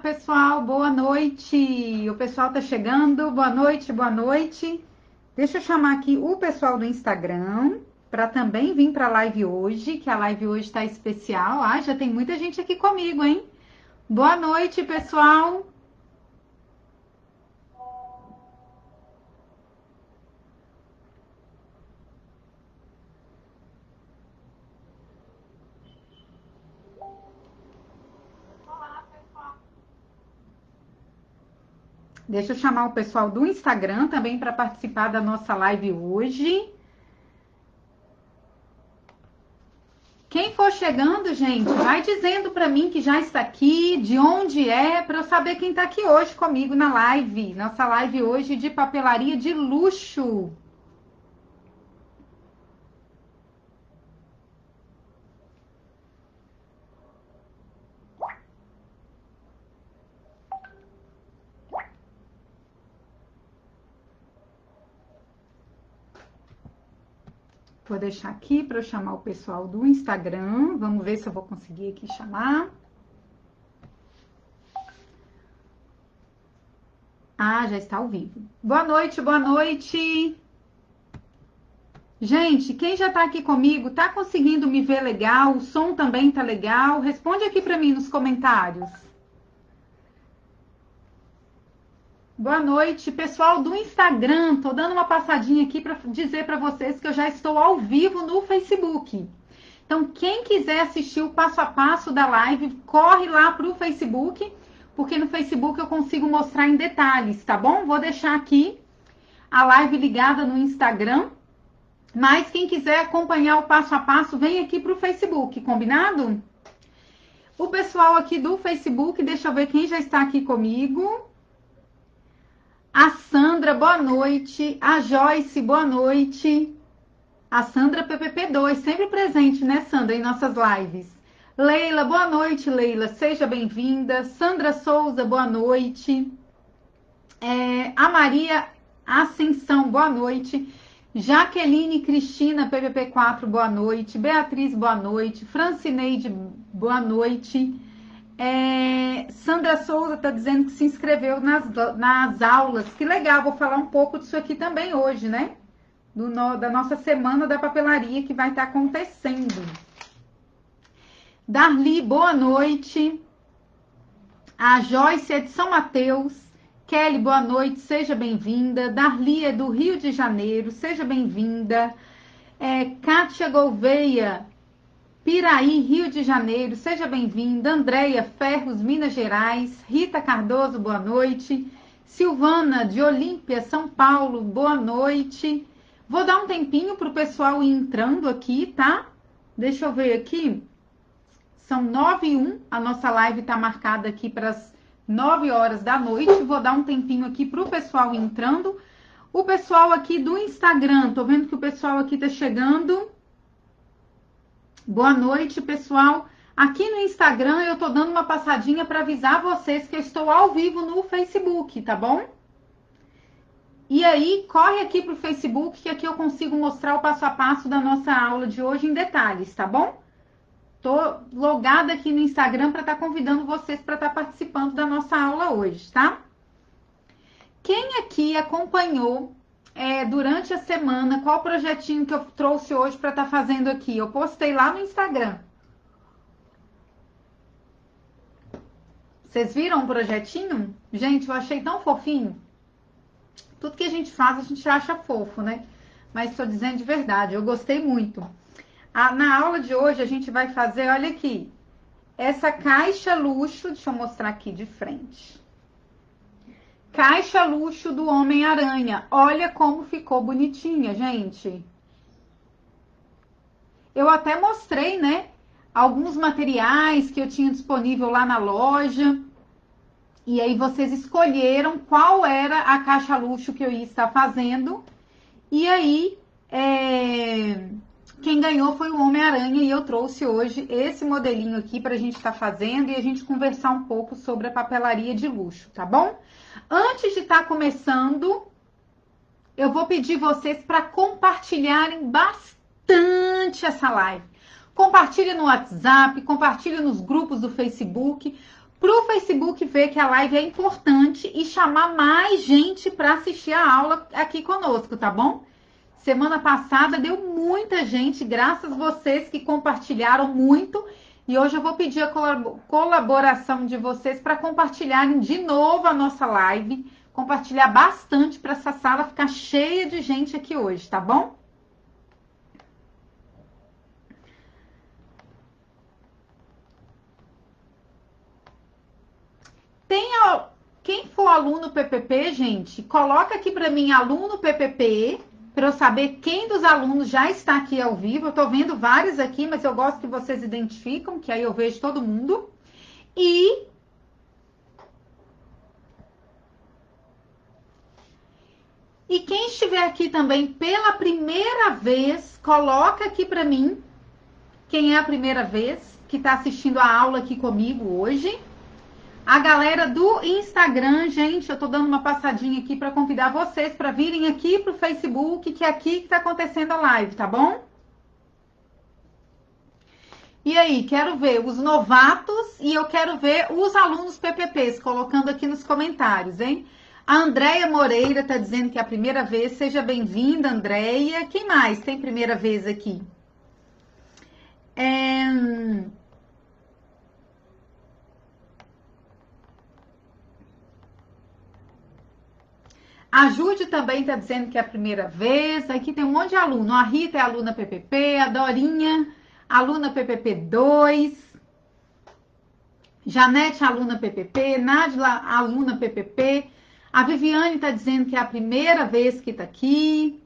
pessoal, boa noite. O pessoal tá chegando. Boa noite, boa noite. Deixa eu chamar aqui o pessoal do Instagram para também vir para a live hoje, que a live hoje está especial. Ah, já tem muita gente aqui comigo, hein? Boa noite, pessoal. Deixa eu chamar o pessoal do Instagram também para participar da nossa live hoje. Quem for chegando, gente, vai dizendo para mim que já está aqui, de onde é, para eu saber quem está aqui hoje comigo na live. Nossa live hoje de papelaria de luxo. Vou deixar aqui para eu chamar o pessoal do Instagram. Vamos ver se eu vou conseguir aqui chamar. Ah, já está ao vivo. Boa noite, boa noite. Gente, quem já está aqui comigo, tá conseguindo me ver legal? O som também tá legal? Responde aqui para mim nos comentários. Boa noite, pessoal do Instagram. Tô dando uma passadinha aqui para dizer para vocês que eu já estou ao vivo no Facebook. Então, quem quiser assistir o passo a passo da live, corre lá para o Facebook, porque no Facebook eu consigo mostrar em detalhes, tá bom? Vou deixar aqui a live ligada no Instagram. Mas quem quiser acompanhar o passo a passo, vem aqui para o Facebook, combinado? O pessoal aqui do Facebook, deixa eu ver quem já está aqui comigo. A Sandra, boa noite. A Joyce, boa noite. A Sandra PPP2, sempre presente, né, Sandra, em nossas lives. Leila, boa noite, Leila. Seja bem-vinda. Sandra Souza, boa noite. É, a Maria Ascensão, boa noite. Jaqueline Cristina, PPP4, boa noite. Beatriz, boa noite. Francineide, boa noite. É, Sandra Souza está dizendo que se inscreveu nas, nas aulas. Que legal, vou falar um pouco disso aqui também hoje, né? Do, no, da nossa semana da papelaria que vai estar tá acontecendo. Darli, boa noite. A Joyce é de São Mateus. Kelly, boa noite, seja bem-vinda. Darli é do Rio de Janeiro, seja bem-vinda. É, Kátia Gouveia Piraí, Rio de Janeiro, seja bem-vinda. Andréia Ferros, Minas Gerais. Rita Cardoso, boa noite. Silvana, de Olímpia, São Paulo, boa noite. Vou dar um tempinho para o pessoal ir entrando aqui, tá? Deixa eu ver aqui. São nove e um. A nossa live está marcada aqui para as nove horas da noite. Vou dar um tempinho aqui para o pessoal ir entrando. O pessoal aqui do Instagram, tô vendo que o pessoal aqui tá chegando. Boa noite, pessoal. Aqui no Instagram eu tô dando uma passadinha para avisar vocês que eu estou ao vivo no Facebook, tá bom? E aí, corre aqui pro Facebook que aqui eu consigo mostrar o passo a passo da nossa aula de hoje em detalhes, tá bom? Tô logada aqui no Instagram para estar tá convidando vocês para estar tá participando da nossa aula hoje, tá? Quem aqui acompanhou é, durante a semana qual projetinho que eu trouxe hoje para estar tá fazendo aqui. Eu postei lá no Instagram. Vocês viram o projetinho? Gente, eu achei tão fofinho. Tudo que a gente faz, a gente acha fofo, né? Mas estou dizendo de verdade, eu gostei muito. Ah, na aula de hoje, a gente vai fazer, olha aqui, essa caixa luxo, deixa eu mostrar aqui de frente. Caixa luxo do Homem-Aranha. Olha como ficou bonitinha, gente. Eu até mostrei, né? Alguns materiais que eu tinha disponível lá na loja. E aí vocês escolheram qual era a caixa luxo que eu ia estar fazendo. E aí, é... quem ganhou foi o Homem-Aranha e eu trouxe hoje esse modelinho aqui para a gente estar tá fazendo e a gente conversar um pouco sobre a papelaria de luxo, tá bom? Antes de estar tá começando, eu vou pedir vocês para compartilharem bastante essa live. Compartilhe no WhatsApp, compartilhe nos grupos do Facebook, para o Facebook ver que a live é importante e chamar mais gente para assistir a aula aqui conosco, tá bom? Semana passada deu muita gente, graças a vocês que compartilharam muito. E hoje eu vou pedir a colaboração de vocês para compartilharem de novo a nossa live, compartilhar bastante para essa sala ficar cheia de gente aqui hoje, tá bom? Tem quem for aluno PPP, gente, coloca aqui para mim aluno PPP para eu saber quem dos alunos já está aqui ao vivo. Eu estou vendo vários aqui, mas eu gosto que vocês identificam, que aí eu vejo todo mundo. E E quem estiver aqui também pela primeira vez, coloca aqui para mim quem é a primeira vez que está assistindo a aula aqui comigo hoje. A galera do Instagram, gente, eu tô dando uma passadinha aqui para convidar vocês para virem aqui pro Facebook, que é aqui que tá acontecendo a live, tá bom? E aí, quero ver os novatos e eu quero ver os alunos PPPs, colocando aqui nos comentários, hein? A Andréia Moreira tá dizendo que é a primeira vez. Seja bem-vinda, Andréia. Quem mais tem primeira vez aqui? É... A Jude também está dizendo que é a primeira vez. Aqui tem um monte de aluno. A Rita é aluna PPP, a Dorinha, aluna PPP 2. Janete, aluna PPP. Nádia, aluna PPP. A Viviane está dizendo que é a primeira vez que está aqui.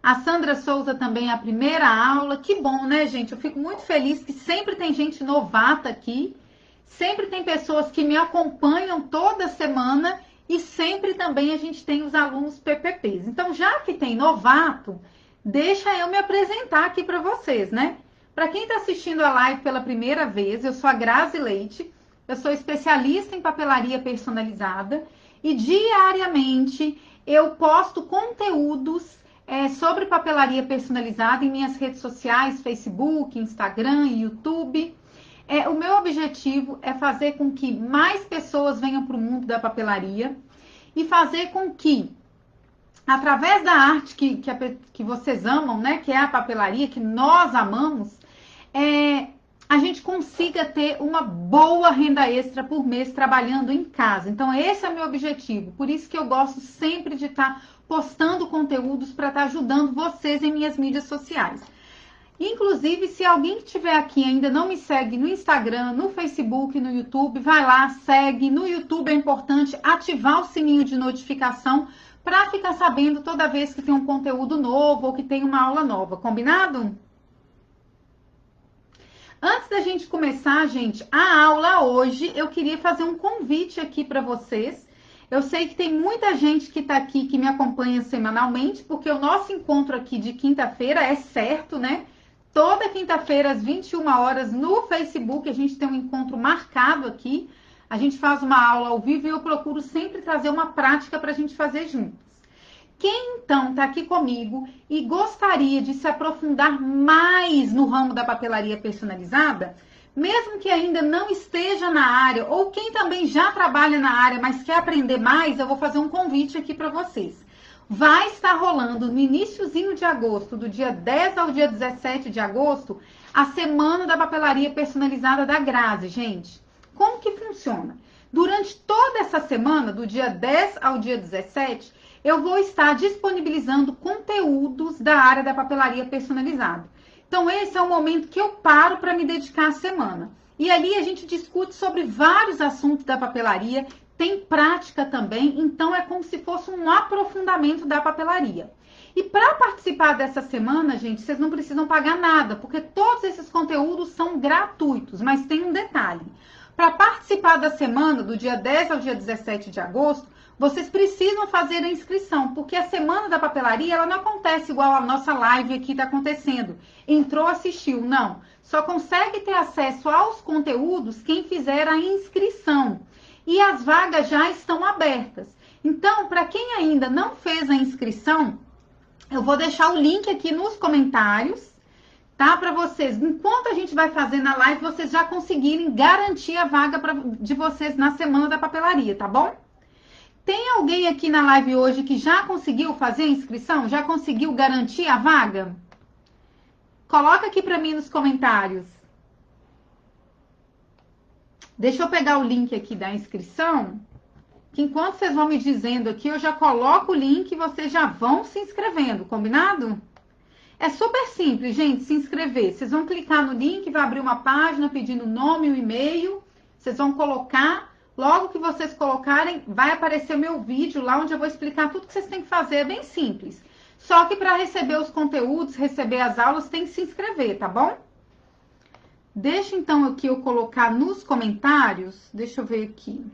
A Sandra Souza também é a primeira aula. Que bom, né, gente? Eu fico muito feliz que sempre tem gente novata aqui. Sempre tem pessoas que me acompanham toda semana e sempre também a gente tem os alunos PPPs. Então, já que tem novato, deixa eu me apresentar aqui para vocês, né? Para quem está assistindo a live pela primeira vez, eu sou a Grazi Leite, eu sou especialista em papelaria personalizada e diariamente eu posto conteúdos é, sobre papelaria personalizada em minhas redes sociais, Facebook, Instagram, YouTube. É, o meu objetivo é fazer com que mais pessoas venham para o mundo da papelaria e fazer com que, através da arte que, que, a, que vocês amam, né, que é a papelaria, que nós amamos, é, a gente consiga ter uma boa renda extra por mês trabalhando em casa. Então, esse é o meu objetivo. Por isso que eu gosto sempre de estar tá postando conteúdos para estar tá ajudando vocês em minhas mídias sociais. Inclusive, se alguém que estiver aqui ainda não me segue no Instagram, no Facebook, no YouTube, vai lá, segue. No YouTube é importante ativar o sininho de notificação para ficar sabendo toda vez que tem um conteúdo novo ou que tem uma aula nova, combinado? Antes da gente começar, gente, a aula hoje, eu queria fazer um convite aqui para vocês. Eu sei que tem muita gente que está aqui que me acompanha semanalmente, porque o nosso encontro aqui de quinta-feira é certo, né? Toda quinta-feira, às 21 horas, no Facebook, a gente tem um encontro marcado aqui. A gente faz uma aula ao vivo e eu procuro sempre trazer uma prática para a gente fazer juntos. Quem então está aqui comigo e gostaria de se aprofundar mais no ramo da papelaria personalizada, mesmo que ainda não esteja na área, ou quem também já trabalha na área, mas quer aprender mais, eu vou fazer um convite aqui para vocês vai estar rolando no iníciozinho de agosto, do dia 10 ao dia 17 de agosto, a semana da papelaria personalizada da Grazi, gente. Como que funciona? Durante toda essa semana, do dia 10 ao dia 17, eu vou estar disponibilizando conteúdos da área da papelaria personalizada. Então, esse é o momento que eu paro para me dedicar à semana. E ali a gente discute sobre vários assuntos da papelaria tem prática também, então é como se fosse um aprofundamento da papelaria. E para participar dessa semana, gente, vocês não precisam pagar nada, porque todos esses conteúdos são gratuitos, mas tem um detalhe. Para participar da semana, do dia 10 ao dia 17 de agosto, vocês precisam fazer a inscrição, porque a semana da papelaria ela não acontece igual a nossa live aqui está acontecendo. Entrou, assistiu, não. Só consegue ter acesso aos conteúdos quem fizer a inscrição e as vagas já estão abertas. Então, para quem ainda não fez a inscrição, eu vou deixar o link aqui nos comentários. tá? Para vocês, enquanto a gente vai fazer na live, vocês já conseguirem garantir a vaga pra, de vocês na semana da papelaria, tá bom? Tem alguém aqui na live hoje que já conseguiu fazer a inscrição? Já conseguiu garantir a vaga? Coloca aqui para mim nos comentários. Deixa eu pegar o link aqui da inscrição. Que enquanto vocês vão me dizendo aqui, eu já coloco o link e vocês já vão se inscrevendo, combinado? É super simples, gente, se inscrever. Vocês vão clicar no link, vai abrir uma página pedindo nome e o e-mail. Vocês vão colocar. Logo que vocês colocarem, vai aparecer o meu vídeo lá onde eu vou explicar tudo que vocês têm que fazer. É bem simples. Só que para receber os conteúdos, receber as aulas, tem que se inscrever, tá bom? Deixa então aqui eu colocar nos comentários. Deixa eu ver aqui.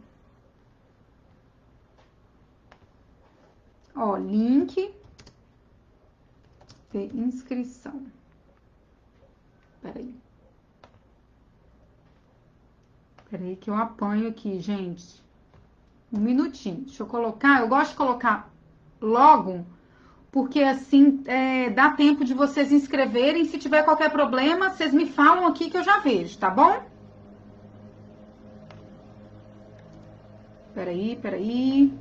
Ó, link de inscrição. Peraí. Peraí que eu apanho aqui, gente. Um minutinho. Deixa eu colocar. Eu gosto de colocar logo, porque assim é, dá tempo de vocês inscreverem. Se tiver qualquer problema, vocês me falam aqui que eu já vejo, tá bom? Peraí, peraí.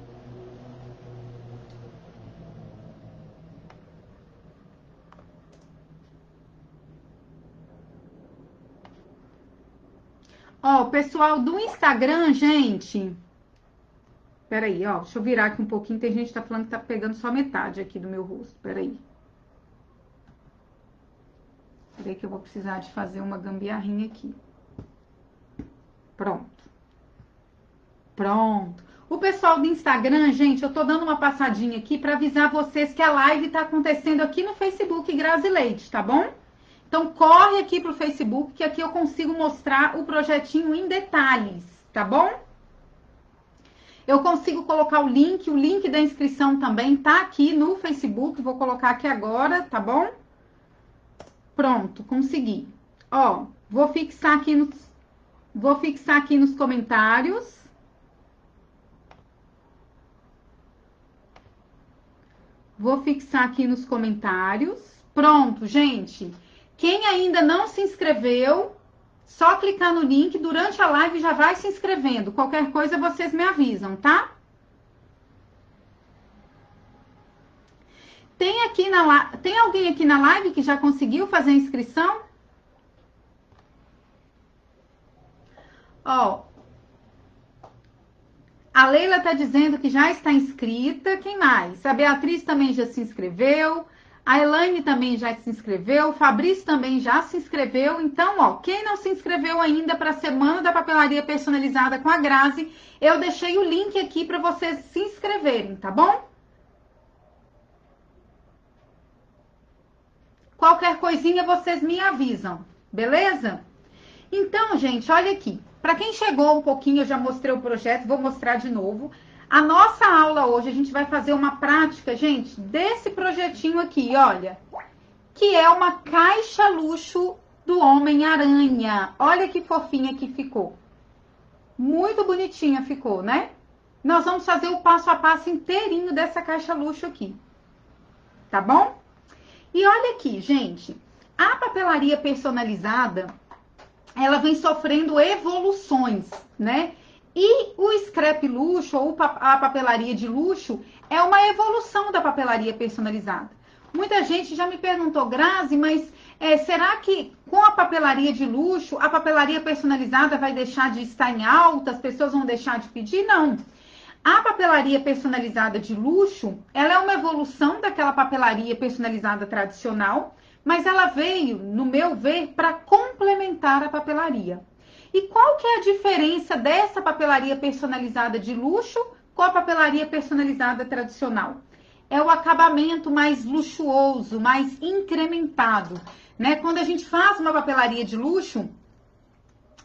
Ó, o pessoal do Instagram, gente. Peraí, ó. Deixa eu virar aqui um pouquinho. Tem gente que tá falando que tá pegando só metade aqui do meu rosto. Peraí. Peraí que eu vou precisar de fazer uma gambiarrinha aqui. Pronto. Pronto. O pessoal do Instagram, gente, eu tô dando uma passadinha aqui para avisar vocês que a live tá acontecendo aqui no Facebook Grazi Leite, tá bom? Então, corre aqui para o Facebook, que aqui eu consigo mostrar o projetinho em detalhes, tá bom? Eu consigo colocar o link, o link da inscrição também tá aqui no Facebook, vou colocar aqui agora, tá bom? Pronto, consegui. Ó, vou fixar aqui nos, vou fixar aqui nos comentários. Vou fixar aqui nos comentários. Pronto, gente. Quem ainda não se inscreveu, só clicar no link, durante a live já vai se inscrevendo. Qualquer coisa vocês me avisam, tá? Tem, aqui na, tem alguém aqui na live que já conseguiu fazer a inscrição? Ó, a Leila está dizendo que já está inscrita. Quem mais? A Beatriz também já se inscreveu. A Elaine também já se inscreveu, o Fabrício também já se inscreveu. Então, ó, quem não se inscreveu ainda para a semana da papelaria personalizada com a Grazi, eu deixei o link aqui para vocês se inscreverem, tá bom? Qualquer coisinha vocês me avisam, beleza? Então, gente, olha aqui. Para quem chegou um pouquinho, eu já mostrei o projeto, vou mostrar de novo. A nossa aula hoje, a gente vai fazer uma prática, gente, desse projetinho aqui, olha. Que é uma caixa luxo do Homem-Aranha. Olha que fofinha que ficou. Muito bonitinha ficou, né? Nós vamos fazer o passo a passo inteirinho dessa caixa luxo aqui. Tá bom? E olha aqui, gente. A papelaria personalizada, ela vem sofrendo evoluções, né? E o scrap luxo ou a papelaria de luxo é uma evolução da papelaria personalizada. Muita gente já me perguntou, Grazi, mas é, será que com a papelaria de luxo, a papelaria personalizada vai deixar de estar em alta, as pessoas vão deixar de pedir? Não. A papelaria personalizada de luxo, ela é uma evolução daquela papelaria personalizada tradicional, mas ela veio, no meu ver, para complementar a papelaria. E qual que é a diferença dessa papelaria personalizada de luxo com a papelaria personalizada tradicional? É o acabamento mais luxuoso, mais incrementado, né? Quando a gente faz uma papelaria de luxo,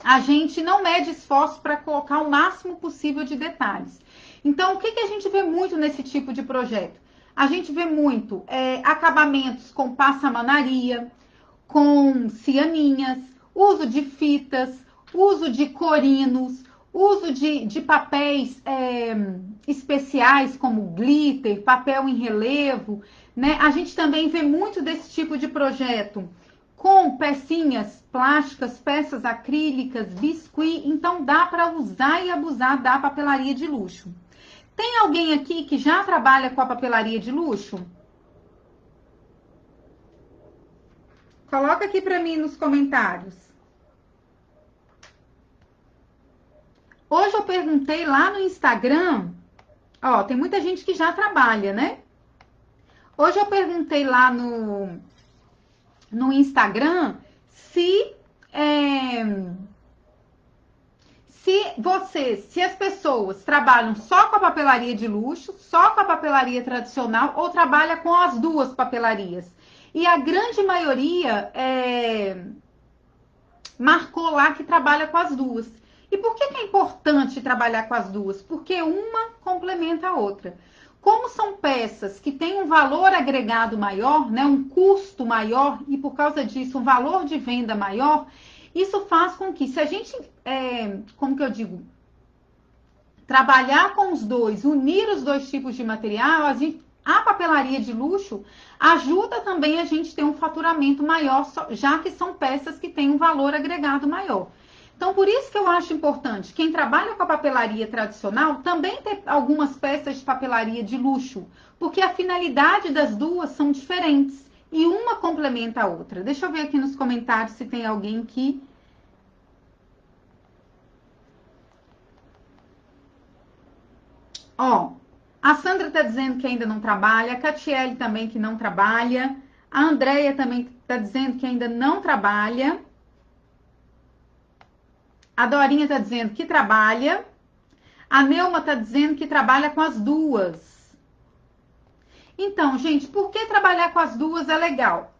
a gente não mede esforço para colocar o máximo possível de detalhes. Então, o que, que a gente vê muito nesse tipo de projeto? A gente vê muito é, acabamentos com passamanaria, com cianinhas, uso de fitas, uso de corinos, uso de, de papéis é, especiais como glitter, papel em relevo, né? A gente também vê muito desse tipo de projeto com pecinhas plásticas, peças acrílicas, biscuit, então dá para usar e abusar da papelaria de luxo. Tem alguém aqui que já trabalha com a papelaria de luxo? Coloca aqui para mim nos comentários. Hoje eu perguntei lá no Instagram, ó, tem muita gente que já trabalha, né? Hoje eu perguntei lá no, no Instagram se é, se vocês, se as pessoas trabalham só com a papelaria de luxo, só com a papelaria tradicional ou trabalha com as duas papelarias. E a grande maioria é, marcou lá que trabalha com as duas. E por que, que é importante trabalhar com as duas? Porque uma complementa a outra. Como são peças que têm um valor agregado maior, né, um custo maior e por causa disso um valor de venda maior, isso faz com que, se a gente, é, como que eu digo, trabalhar com os dois, unir os dois tipos de material, a, gente, a papelaria de luxo ajuda também a gente ter um faturamento maior, já que são peças que têm um valor agregado maior. Então, por isso que eu acho importante, quem trabalha com a papelaria tradicional também ter algumas peças de papelaria de luxo, porque a finalidade das duas são diferentes e uma complementa a outra. Deixa eu ver aqui nos comentários se tem alguém que Ó, a Sandra está dizendo que ainda não trabalha, a Catiele também que não trabalha, a Andrea também está dizendo que ainda não trabalha. A Dorinha está dizendo que trabalha. A Neuma está dizendo que trabalha com as duas. Então, gente, por que trabalhar com as duas é legal?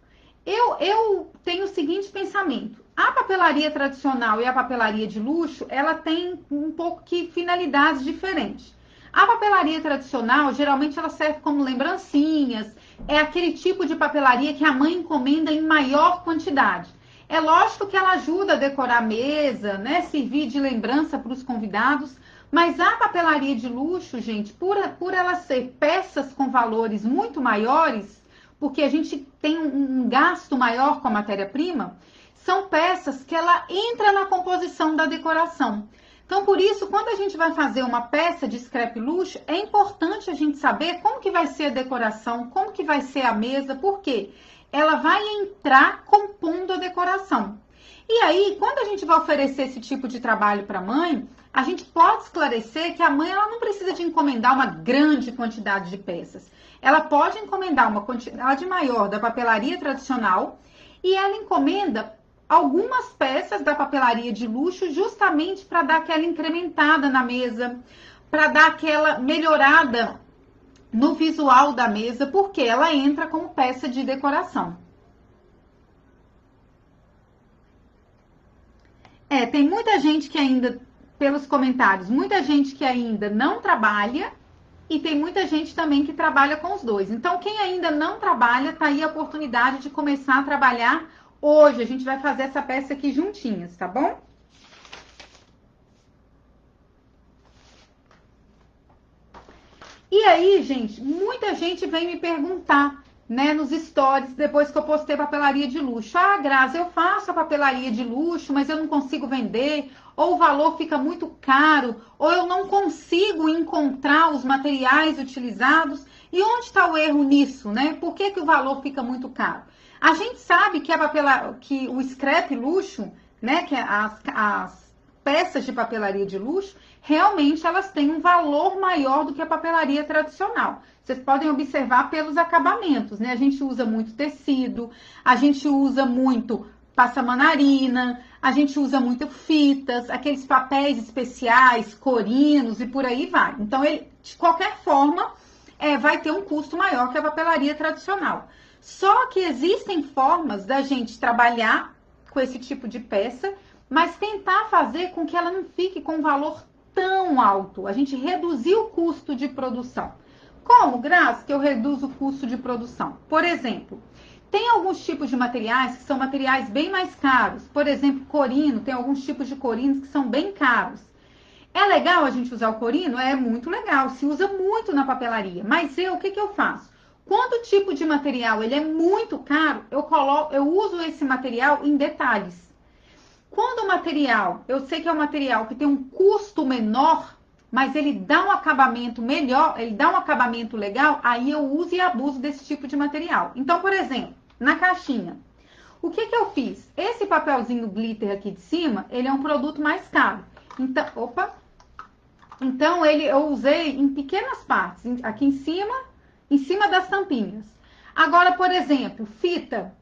Eu, eu tenho o seguinte pensamento. A papelaria tradicional e a papelaria de luxo, ela tem um pouco que finalidades diferentes. A papelaria tradicional, geralmente ela serve como lembrancinhas, é aquele tipo de papelaria que a mãe encomenda em maior quantidade. É lógico que ela ajuda a decorar a mesa, né? Servir de lembrança para os convidados. Mas a papelaria de luxo, gente, por, por ela ser peças com valores muito maiores, porque a gente tem um, um gasto maior com a matéria-prima, são peças que ela entra na composição da decoração. Então, por isso, quando a gente vai fazer uma peça de scrap luxo, é importante a gente saber como que vai ser a decoração, como que vai ser a mesa, por quê? Ela vai entrar compondo a decoração. E aí, quando a gente vai oferecer esse tipo de trabalho para a mãe, a gente pode esclarecer que a mãe ela não precisa de encomendar uma grande quantidade de peças. Ela pode encomendar uma quantidade maior da papelaria tradicional e ela encomenda algumas peças da papelaria de luxo justamente para dar aquela incrementada na mesa, para dar aquela melhorada no visual da mesa, porque ela entra como peça de decoração. É, tem muita gente que ainda, pelos comentários, muita gente que ainda não trabalha e tem muita gente também que trabalha com os dois. Então, quem ainda não trabalha, tá aí a oportunidade de começar a trabalhar hoje. A gente vai fazer essa peça aqui juntinhas, tá bom? E aí, gente, muita gente vem me perguntar, né, nos stories, depois que eu postei papelaria de luxo. Ah, Graça, eu faço a papelaria de luxo, mas eu não consigo vender, ou o valor fica muito caro, ou eu não consigo encontrar os materiais utilizados. E onde está o erro nisso, né? Por que, que o valor fica muito caro? A gente sabe que, a papela... que o scrap luxo, né, que as, as peças de papelaria de luxo, realmente elas têm um valor maior do que a papelaria tradicional. Vocês podem observar pelos acabamentos, né? A gente usa muito tecido, a gente usa muito passamanarina, a gente usa muito fitas, aqueles papéis especiais, corinos e por aí vai. Então, ele, de qualquer forma, é, vai ter um custo maior que a papelaria tradicional. Só que existem formas da gente trabalhar com esse tipo de peça, mas tentar fazer com que ela não fique com um valor tão alto. A gente reduziu o custo de produção. Como, Graça, que eu reduzo o custo de produção? Por exemplo, tem alguns tipos de materiais que são materiais bem mais caros. Por exemplo, corino, tem alguns tipos de corinos que são bem caros. É legal a gente usar o corino? É muito legal, se usa muito na papelaria. Mas eu, o que, que eu faço? Quando o tipo de material ele é muito caro, eu coloco, eu uso esse material em detalhes. Quando o material, eu sei que é um material que tem um custo menor, mas ele dá um acabamento melhor, ele dá um acabamento legal, aí eu uso e abuso desse tipo de material. Então, por exemplo, na caixinha, o que, que eu fiz? Esse papelzinho glitter aqui de cima, ele é um produto mais caro. Então, opa! Então, ele, eu usei em pequenas partes, aqui em cima, em cima das tampinhas. Agora, por exemplo, fita.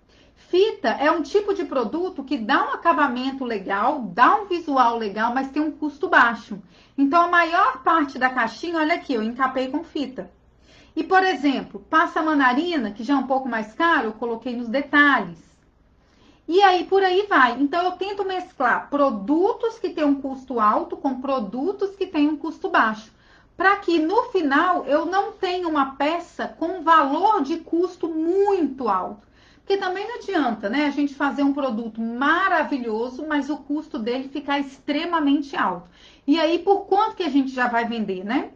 Fita é um tipo de produto que dá um acabamento legal, dá um visual legal, mas tem um custo baixo. Então, a maior parte da caixinha, olha aqui, eu encapei com fita. E, por exemplo, passa mandarina, que já é um pouco mais caro, eu coloquei nos detalhes. E aí por aí vai. Então eu tento mesclar produtos que têm um custo alto com produtos que têm um custo baixo, para que no final eu não tenha uma peça com valor de custo muito alto. Porque também não adianta, né, a gente fazer um produto maravilhoso, mas o custo dele ficar extremamente alto. E aí por quanto que a gente já vai vender, né?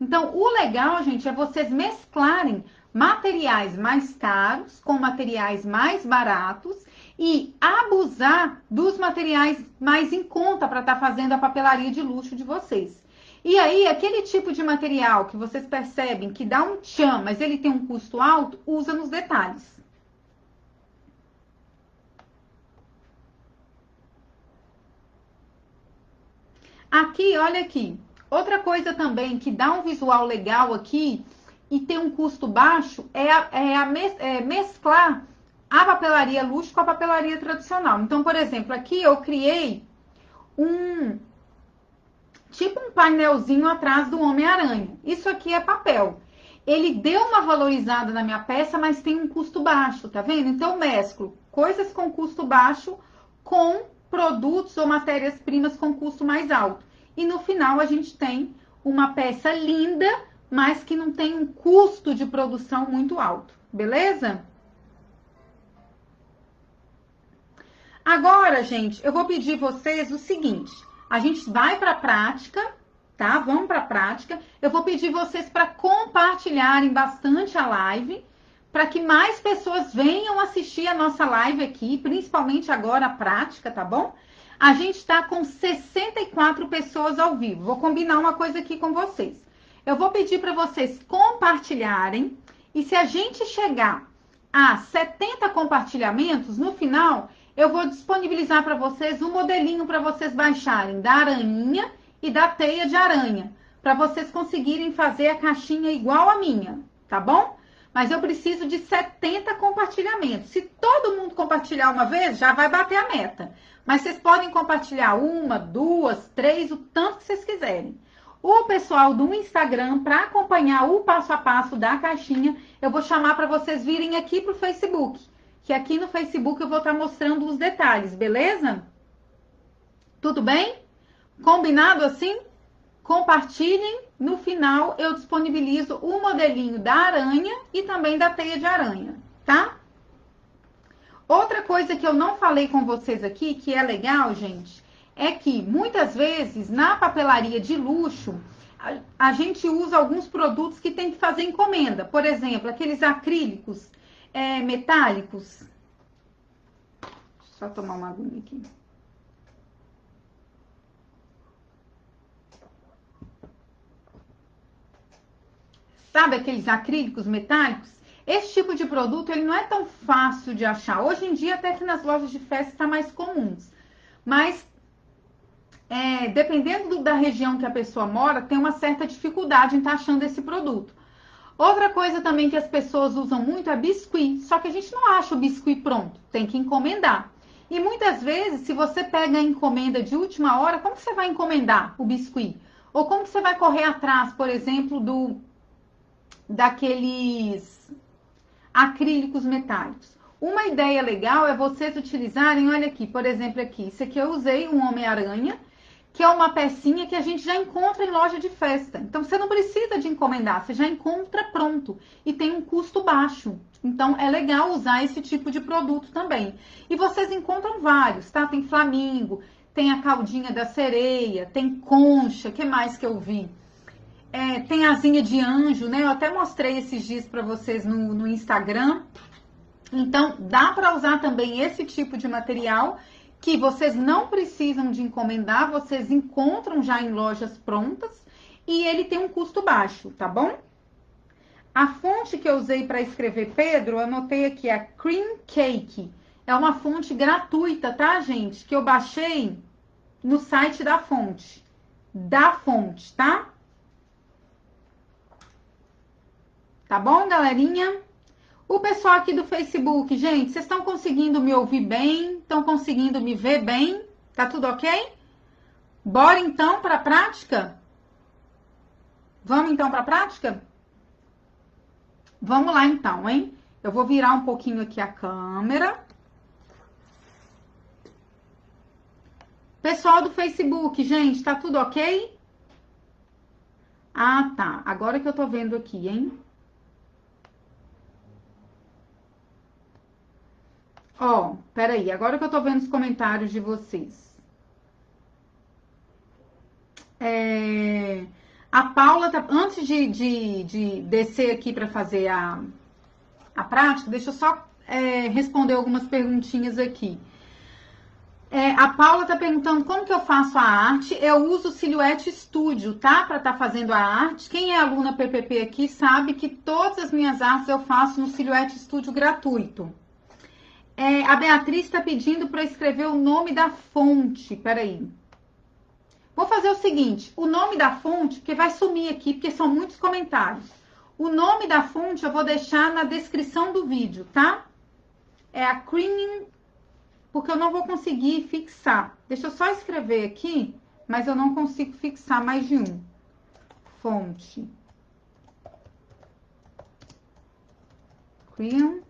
Então, o legal, gente, é vocês mesclarem materiais mais caros com materiais mais baratos e abusar dos materiais mais em conta para estar tá fazendo a papelaria de luxo de vocês. E aí, aquele tipo de material que vocês percebem que dá um tchan, mas ele tem um custo alto, usa nos detalhes. Aqui, olha aqui. Outra coisa também que dá um visual legal aqui e tem um custo baixo é, a, é, a mes, é mesclar a papelaria luxo com a papelaria tradicional. Então, por exemplo, aqui eu criei um tipo um painelzinho atrás do Homem-Aranha. Isso aqui é papel. Ele deu uma valorizada na minha peça, mas tem um custo baixo, tá vendo? Então, mesclo coisas com custo baixo com produtos ou matérias-primas com custo mais alto. E no final a gente tem uma peça linda, mas que não tem um custo de produção muito alto. Beleza? Agora, gente, eu vou pedir vocês o seguinte: a gente vai para a prática, tá? Vamos para a prática. Eu vou pedir vocês para compartilharem bastante a live, para que mais pessoas venham assistir a nossa live aqui, principalmente agora a prática, tá bom? A gente está com 64 pessoas ao vivo. Vou combinar uma coisa aqui com vocês. Eu vou pedir para vocês compartilharem e se a gente chegar a 70 compartilhamentos, no final eu vou disponibilizar para vocês um modelinho para vocês baixarem da aranha e da teia de aranha, para vocês conseguirem fazer a caixinha igual a minha, tá bom? Mas eu preciso de 70 compartilhamentos. Se todo mundo compartilhar uma vez, já vai bater a meta. Mas vocês podem compartilhar uma, duas, três, o tanto que vocês quiserem. O pessoal do Instagram, para acompanhar o passo a passo da caixinha, eu vou chamar para vocês virem aqui para o Facebook que aqui no Facebook eu vou estar mostrando os detalhes, beleza? Tudo bem? Combinado assim? Compartilhem. No final eu disponibilizo o modelinho da aranha e também da teia de aranha, tá? Outra coisa que eu não falei com vocês aqui, que é legal, gente, é que muitas vezes na papelaria de luxo a, a gente usa alguns produtos que tem que fazer encomenda. Por exemplo, aqueles acrílicos é, metálicos. Só tomar uma aguinha aqui. Sabe aqueles acrílicos metálicos? Esse tipo de produto ele não é tão fácil de achar. Hoje em dia, até que nas lojas de festa está mais comuns. Mas, é, dependendo do, da região que a pessoa mora, tem uma certa dificuldade em estar tá achando esse produto. Outra coisa também que as pessoas usam muito é biscuit. Só que a gente não acha o biscuit pronto, tem que encomendar. E muitas vezes, se você pega a encomenda de última hora, como você vai encomendar o biscuit? Ou como você vai correr atrás, por exemplo, do daqueles acrílicos metálicos? Uma ideia legal é vocês utilizarem, olha aqui, por exemplo, aqui, isso aqui eu usei um Homem-Aranha que é uma pecinha que a gente já encontra em loja de festa. Então você não precisa de encomendar, você já encontra pronto e tem um custo baixo. Então é legal usar esse tipo de produto também. E vocês encontram vários, tá? Tem flamingo, tem a caldinha da sereia, tem concha, que mais que eu vi? É, tem asinha de anjo, né? Eu até mostrei esses dias para vocês no, no Instagram. Então, dá para usar também esse tipo de material que vocês não precisam de encomendar, vocês encontram já em lojas prontas e ele tem um custo baixo, tá bom? A fonte que eu usei para escrever Pedro, eu anotei aqui a Cream Cake. É uma fonte gratuita, tá, gente? Que eu baixei no site da fonte. Da fonte, tá? Tá bom, galerinha? O pessoal aqui do Facebook, gente, vocês estão conseguindo me ouvir bem? Estão conseguindo me ver bem? Tá tudo ok? Bora então para a prática? Vamos então para a prática? Vamos lá então, hein? Eu vou virar um pouquinho aqui a câmera. Pessoal do Facebook, gente, tá tudo ok? Ah, tá. Agora que eu tô vendo aqui, hein? Ó, peraí, agora que eu tô vendo os comentários de vocês. É, a Paula, tá, antes de, de, de descer aqui para fazer a, a prática, deixa eu só é, responder algumas perguntinhas aqui. É, a Paula tá perguntando como que eu faço a arte. Eu uso o Silhouette Studio, tá? Para estar tá fazendo a arte. Quem é aluna PPP aqui sabe que todas as minhas artes eu faço no Silhouette Studio gratuito. É, a Beatriz está pedindo para escrever o nome da fonte. Peraí. Vou fazer o seguinte: o nome da fonte, que vai sumir aqui, porque são muitos comentários. O nome da fonte eu vou deixar na descrição do vídeo, tá? É a Creaming, porque eu não vou conseguir fixar. Deixa eu só escrever aqui, mas eu não consigo fixar mais de um. Fonte. Cream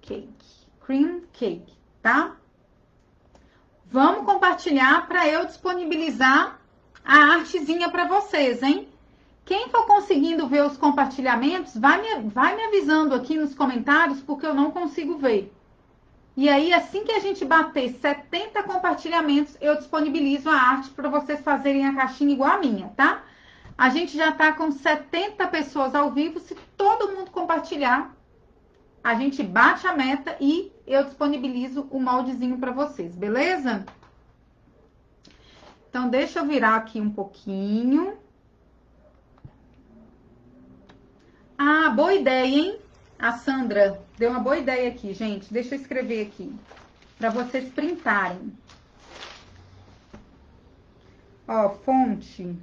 Cake cream cake, tá? Vamos compartilhar para eu disponibilizar a artezinha para vocês, hein? Quem for conseguindo ver os compartilhamentos, vai me, vai me avisando aqui nos comentários, porque eu não consigo ver. E aí, assim que a gente bater 70 compartilhamentos, eu disponibilizo a arte para vocês fazerem a caixinha igual a minha, tá? A gente já tá com 70 pessoas ao vivo. Se todo mundo compartilhar, a gente bate a meta e eu disponibilizo o moldezinho para vocês, beleza? Então, deixa eu virar aqui um pouquinho. Ah, boa ideia, hein? A Sandra deu uma boa ideia aqui, gente. Deixa eu escrever aqui. Para vocês printarem. Ó, fonte.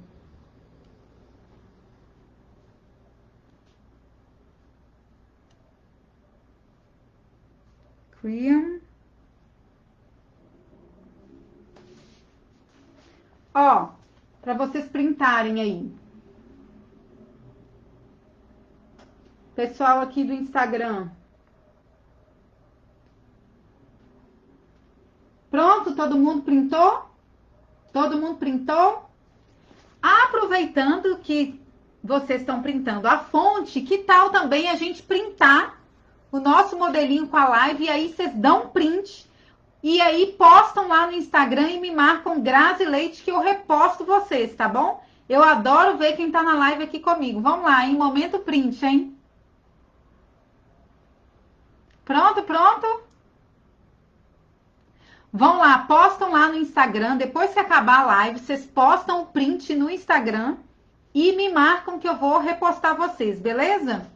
Ó, para vocês printarem aí. Pessoal aqui do Instagram. Pronto, todo mundo printou? Todo mundo printou? Aproveitando que vocês estão printando a fonte, que tal também a gente printar o nosso modelinho com a live e aí vocês dão um print e aí postam lá no Instagram e me marcam Grazi Leite que eu reposto vocês, tá bom? Eu adoro ver quem tá na live aqui comigo. Vamos lá, em momento print, hein? Pronto, pronto? Vão lá, postam lá no Instagram. Depois que acabar a live, vocês postam o print no Instagram e me marcam que eu vou repostar vocês, beleza?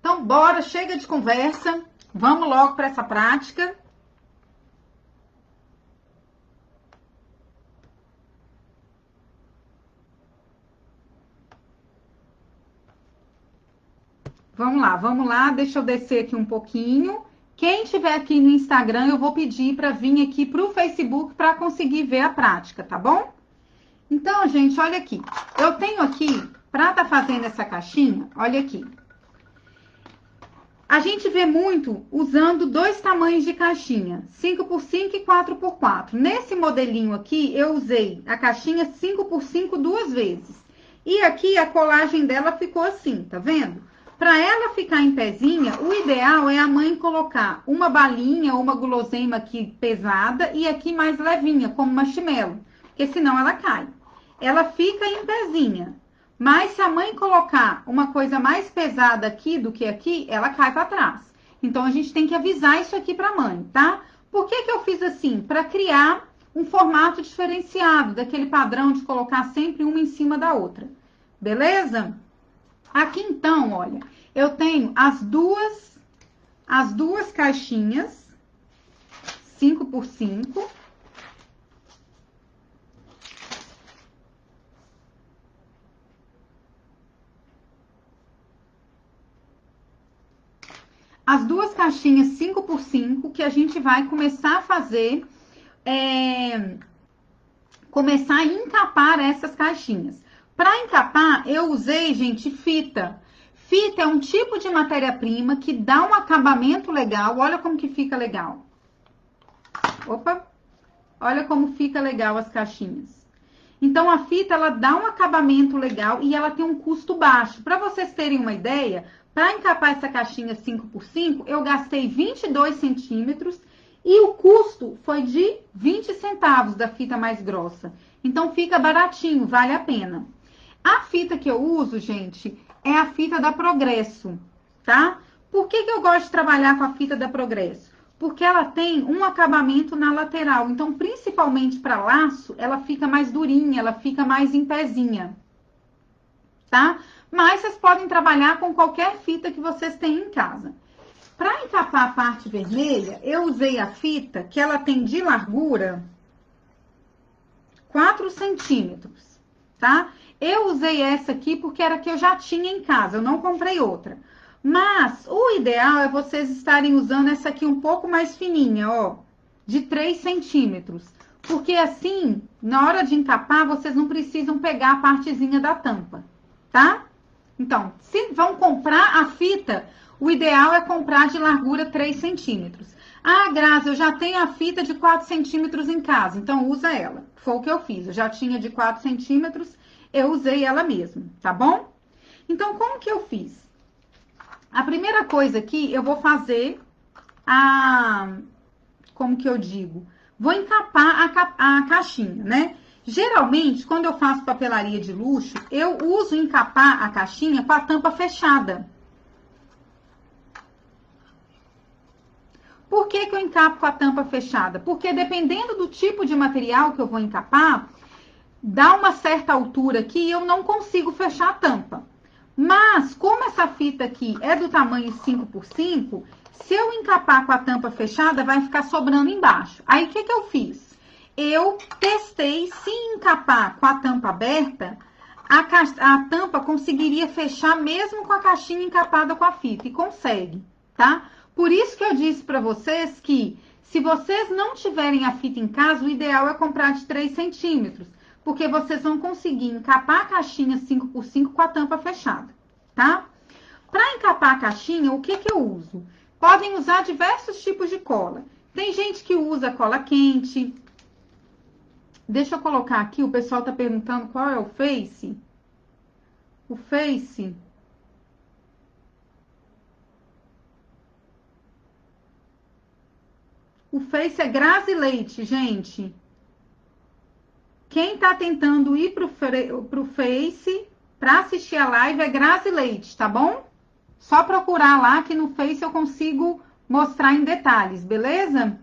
Então, bora, chega de conversa. Vamos logo para essa prática. Vamos lá, vamos lá. Deixa eu descer aqui um pouquinho. Quem estiver aqui no Instagram, eu vou pedir para vir aqui para o Facebook para conseguir ver a prática, tá bom? Então, gente, olha aqui. Eu tenho aqui, para tá fazendo essa caixinha, olha aqui. A gente vê muito usando dois tamanhos de caixinha, 5x5 e 4x4. Nesse modelinho aqui, eu usei a caixinha 5x5 duas vezes. E aqui a colagem dela ficou assim, tá vendo? Para ela ficar em pezinha, o ideal é a mãe colocar uma balinha ou uma guloseima aqui pesada e aqui mais levinha, como marshmallow, porque senão ela cai. Ela fica em pezinha. Mas se a mãe colocar uma coisa mais pesada aqui do que aqui, ela cai para trás. Então a gente tem que avisar isso aqui para a mãe, tá? Por que, que eu fiz assim? Para criar um formato diferenciado daquele padrão de colocar sempre uma em cima da outra. Beleza? Aqui então, olha, eu tenho as duas as duas caixinhas 5 por 5 as duas caixinhas 5 por 5 que a gente vai começar a fazer, é, começar a encapar essas caixinhas. Para encapar, eu usei, gente, fita. Fita é um tipo de matéria-prima que dá um acabamento legal. Olha como que fica legal. Opa! Olha como fica legal as caixinhas. Então, a fita, ela dá um acabamento legal e ela tem um custo baixo. Para vocês terem uma ideia, para encapar essa caixinha 5x5, eu gastei 22 centímetros e o custo foi de 20 centavos da fita mais grossa. Então fica baratinho, vale a pena. A fita que eu uso, gente, é a fita da Progresso, tá? Por que, que eu gosto de trabalhar com a fita da Progresso? Porque ela tem um acabamento na lateral. Então, principalmente para laço, ela fica mais durinha, ela fica mais em pezinha, tá? Mas vocês podem trabalhar com qualquer fita que vocês tenham em casa. Para encapar a parte vermelha, eu usei a fita que ela tem de largura 4 centímetros, tá? Eu usei essa aqui porque era que eu já tinha em casa, eu não comprei outra. Mas o ideal é vocês estarem usando essa aqui um pouco mais fininha, ó, de 3 centímetros. Porque assim, na hora de encapar, vocês não precisam pegar a partezinha da tampa, tá? Então, se vão comprar a fita, o ideal é comprar de largura 3 centímetros. Ah, Grazi, eu já tenho a fita de 4 centímetros em casa, então usa ela. Foi o que eu fiz. Eu já tinha de 4 centímetros, eu usei ela mesmo, tá bom? Então, como que eu fiz? A primeira coisa aqui, eu vou fazer a... Como que eu digo? Vou encapar a, ca... a caixinha, né? Geralmente, quando eu faço papelaria de luxo, eu uso encapar a caixinha com a tampa fechada. Por que, que eu encapo com a tampa fechada? Porque dependendo do tipo de material que eu vou encapar, dá uma certa altura aqui e eu não consigo fechar a tampa. Mas, como essa fita aqui é do tamanho 5 por 5, se eu encapar com a tampa fechada, vai ficar sobrando embaixo. Aí, o que, que eu fiz? Eu testei se encapar com a tampa aberta, a, a, tampa conseguiria fechar mesmo com a caixinha encapada com a fita. E consegue, tá? Por isso que eu disse para vocês que se vocês não tiverem a fita em casa, o ideal é comprar de 3 centímetros. Porque vocês vão conseguir encapar a caixinha 5x5 com a tampa fechada, tá? Para encapar a caixinha, o que, que eu uso? Podem usar diversos tipos de cola. Tem gente que usa cola quente, Deixa eu colocar aqui, o pessoal tá perguntando qual é o Face. O Face. O Face é Grazi Leite, gente. Quem tá tentando ir pro, Face para assistir a live é Grazi Leite, tá bom? Só procurar lá que no Face eu consigo mostrar em detalhes, beleza?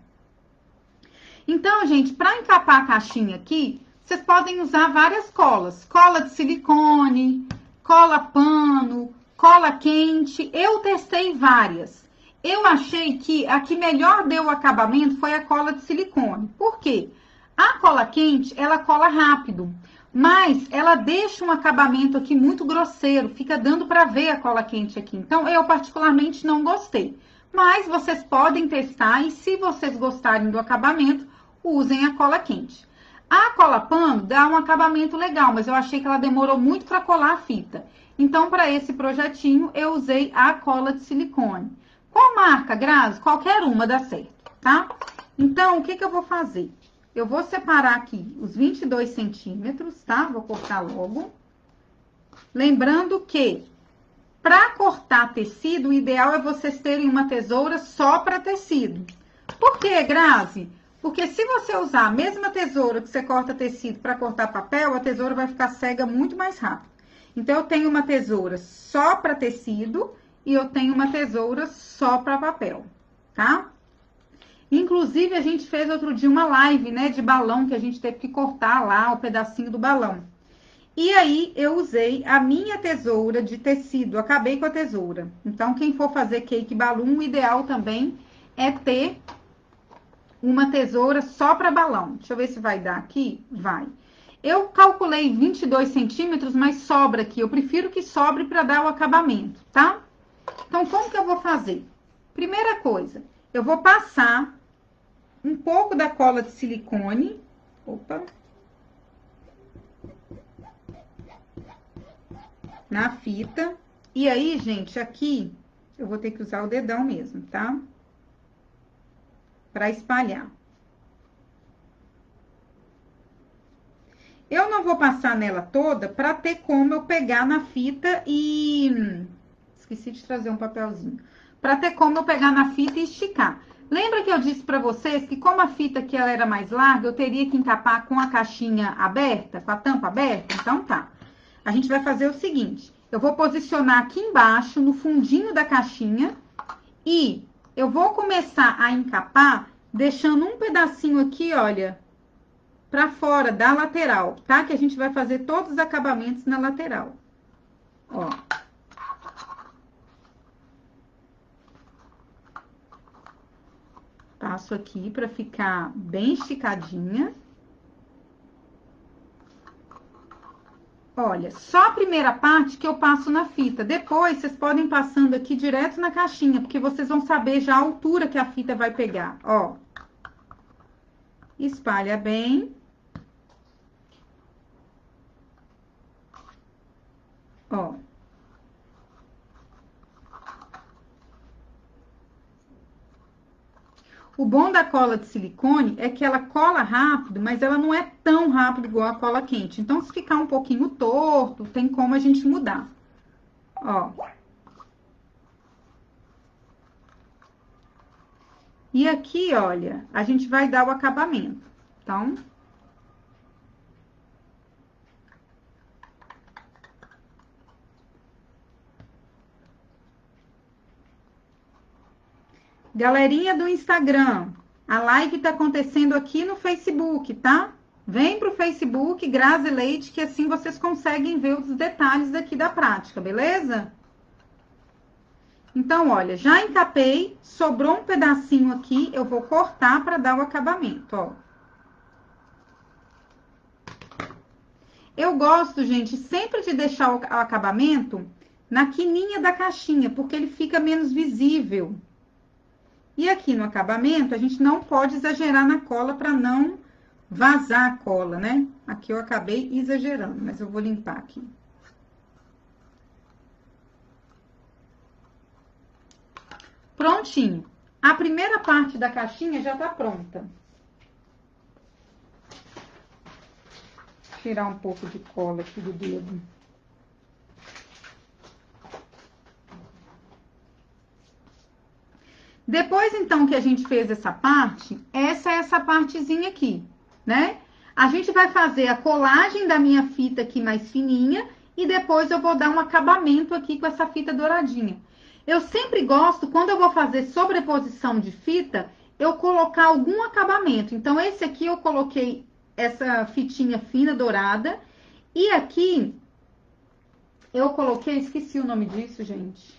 Então, gente, para encapar a caixinha aqui, vocês podem usar várias colas. Cola de silicone, cola pano, cola quente. Eu testei várias. Eu achei que a que melhor deu o acabamento foi a cola de silicone. Por quê? A cola quente, ela cola rápido, mas ela deixa um acabamento aqui muito grosseiro, fica dando para ver a cola quente aqui. Então, eu particularmente não gostei. Mas vocês podem testar e se vocês gostarem do acabamento, usem a cola quente. A cola pano dá um acabamento legal, mas eu achei que ela demorou muito para colar a fita. Então, para esse projetinho, eu usei a cola de silicone. Qual marca, Grazi? Qualquer uma dá certo, tá? Então, o que, que eu vou fazer? Eu vou separar aqui os 22 centímetros, tá? Vou cortar logo. Lembrando que, para cortar tecido, o ideal é vocês terem uma tesoura só para tecido. Por quê, Grazi? Porque se você usar a mesma tesoura que você corta tecido para cortar papel, a tesoura vai ficar cega muito mais rápido. Então, eu tenho uma tesoura só para tecido e eu tenho uma tesoura só para papel, tá? Inclusive, a gente fez outro dia uma live, né, de balão, que a gente teve que cortar lá o pedacinho do balão. E aí, eu usei a minha tesoura de tecido, acabei com a tesoura. Então, quem for fazer cake balão, o ideal também é ter uma tesoura só para balão. Deixa eu ver se vai dar aqui. Vai. Eu calculei 22 centímetros, mas sobra aqui. Eu prefiro que sobre para dar o acabamento, tá? Então, como que eu vou fazer? Primeira coisa, eu vou passar um pouco da cola de silicone. Opa. Na fita. E aí, gente, aqui eu vou ter que usar o dedão mesmo, tá? Para espalhar. Eu não vou passar nela toda para ter como eu pegar na fita e... Esqueci de trazer um papelzinho. Para ter como eu pegar na fita e esticar. Lembra que eu disse para vocês que como a fita aqui ela era mais larga, eu teria que encapar com a caixinha aberta, com a tampa aberta? Então tá. A gente vai fazer o seguinte, eu vou posicionar aqui embaixo, no fundinho da caixinha, e eu vou começar a encapar, deixando um pedacinho aqui, olha, para fora da lateral, tá? Que a gente vai fazer todos os acabamentos na lateral. Ó. Passo aqui para ficar bem esticadinha. Olha, só a primeira parte que eu passo na fita. Depois, vocês podem passando aqui direto na caixinha, porque vocês vão saber já a altura que a fita vai pegar, ó. Espalha bem. Ó. O bom da cola de silicone é que ela cola rápido, mas ela não é tão rápido igual a cola quente. Então, se ficar um pouquinho torto, tem como a gente mudar. Ó. E aqui, olha, a gente vai dar o acabamento. Então, Galerinha do Instagram, a live está acontecendo aqui no Facebook, tá? Vem para o Facebook, Grazi Leite, que assim vocês conseguem ver os detalhes aqui da prática, beleza? Então, olha, já encapei, sobrou um pedacinho aqui, eu vou cortar para dar o acabamento, ó. Eu gosto, gente, sempre de deixar o acabamento na quininha da caixinha, porque ele fica menos visível. E aqui no acabamento, a gente não pode exagerar na cola para não vazar a cola, né? Aqui eu acabei exagerando, mas eu vou limpar aqui. Prontinho. A primeira parte da caixinha já tá pronta. Tirar um pouco de cola aqui do dedo. Depois, então, que a gente fez essa parte, essa é essa partezinha aqui, né? A gente vai fazer a colagem da minha fita aqui mais fininha e depois eu vou dar um acabamento aqui com essa fita douradinha. Eu sempre gosto, quando eu vou fazer sobreposição de fita, eu colocar algum acabamento. Então, esse aqui eu coloquei essa fitinha fina dourada. E aqui, eu coloquei, esqueci o nome disso, gente.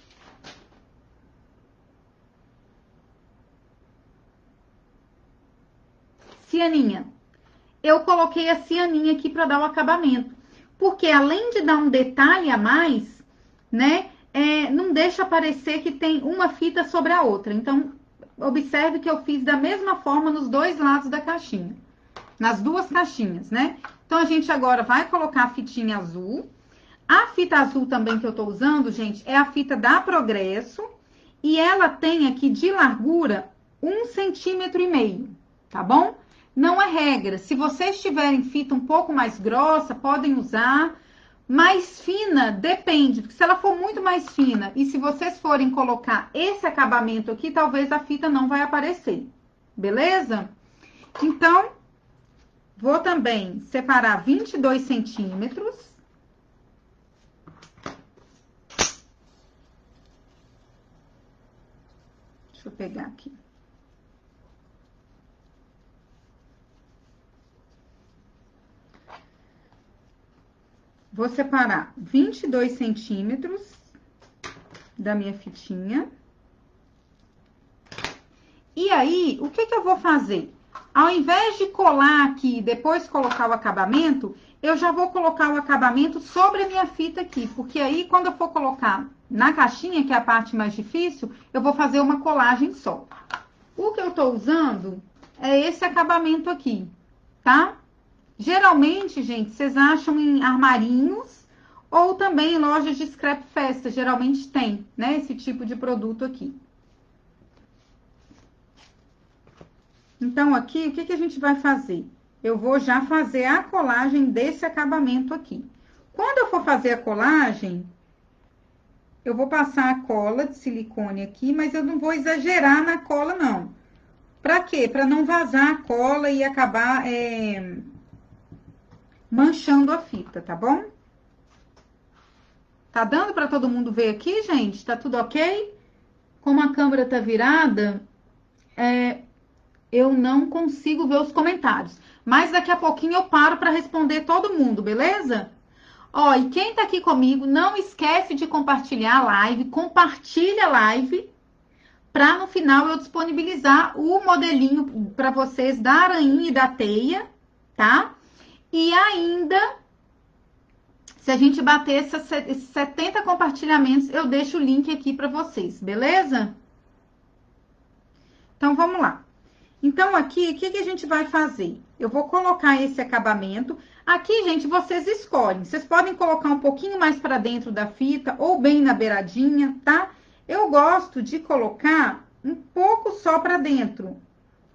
Cianinha. Eu coloquei a cianinha aqui para dar o acabamento. Porque além de dar um detalhe a mais, né, é, não deixa parecer que tem uma fita sobre a outra. Então, observe que eu fiz da mesma forma nos dois lados da caixinha. Nas duas caixinhas, né? Então, a gente agora vai colocar a fitinha azul. A fita azul também que eu tô usando, gente, é a fita da Progresso. E ela tem aqui de largura um centímetro e meio, tá bom? Não é regra. Se vocês tiverem fita um pouco mais grossa, podem usar. Mais fina, depende, porque se ela for muito mais fina e se vocês forem colocar esse acabamento aqui, talvez a fita não vai aparecer, beleza? Então, vou também separar 22 centímetros. Deixa eu pegar aqui. Vou separar 22 centímetros da minha fitinha. E aí, o que que eu vou fazer? Ao invés de colar aqui e depois colocar o acabamento, eu já vou colocar o acabamento sobre a minha fita aqui, porque aí quando eu for colocar na caixinha, que é a parte mais difícil, eu vou fazer uma colagem só. O que eu tô usando é esse acabamento aqui, tá? Geralmente, gente, vocês acham em armarinhos ou também em lojas de scrap festa, geralmente tem, né, esse tipo de produto aqui. Então, aqui, o que, que a gente vai fazer? Eu vou já fazer a colagem desse acabamento aqui. Quando eu for fazer a colagem, eu vou passar a cola de silicone aqui, mas eu não vou exagerar na cola, não. Pra quê? Pra não vazar a cola e acabar é, manchando a fita, tá bom? Tá dando para todo mundo ver aqui, gente? Tá tudo ok? Como a câmera tá virada, é, eu não consigo ver os comentários. Mas daqui a pouquinho eu paro para responder todo mundo, beleza? Ó, e quem tá aqui comigo, não esquece de compartilhar a live, compartilha a live, para no final eu disponibilizar o modelinho para vocês da aranha e da teia, tá? E ainda, se a gente bater esses 70 compartilhamentos, eu deixo o link aqui para vocês, beleza? Então, vamos lá. Então, aqui, o que, que a gente vai fazer? Eu vou colocar esse acabamento. Aqui, gente, vocês escolhem. Vocês podem colocar um pouquinho mais para dentro da fita ou bem na beiradinha, tá? Eu gosto de colocar um pouco só para dentro,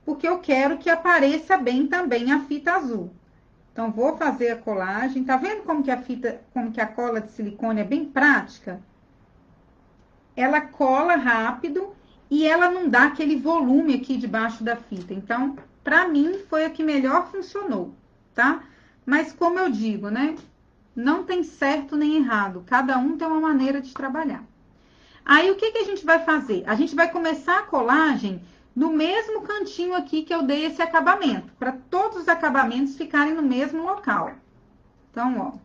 porque eu quero que apareça bem também a fita azul. Então, vou fazer a colagem. Tá vendo como que a fita, como que a cola de silicone é bem prática? Ela cola rápido e ela não dá aquele volume aqui debaixo da fita. Então, para mim, foi a que melhor funcionou, tá? Mas, como eu digo, né? Não tem certo nem errado. Cada um tem uma maneira de trabalhar. Aí, o que, que a gente vai fazer? A gente vai começar a colagem no mesmo cantinho aqui que eu dei esse acabamento, para todos os acabamentos ficarem no mesmo local. Então, ó.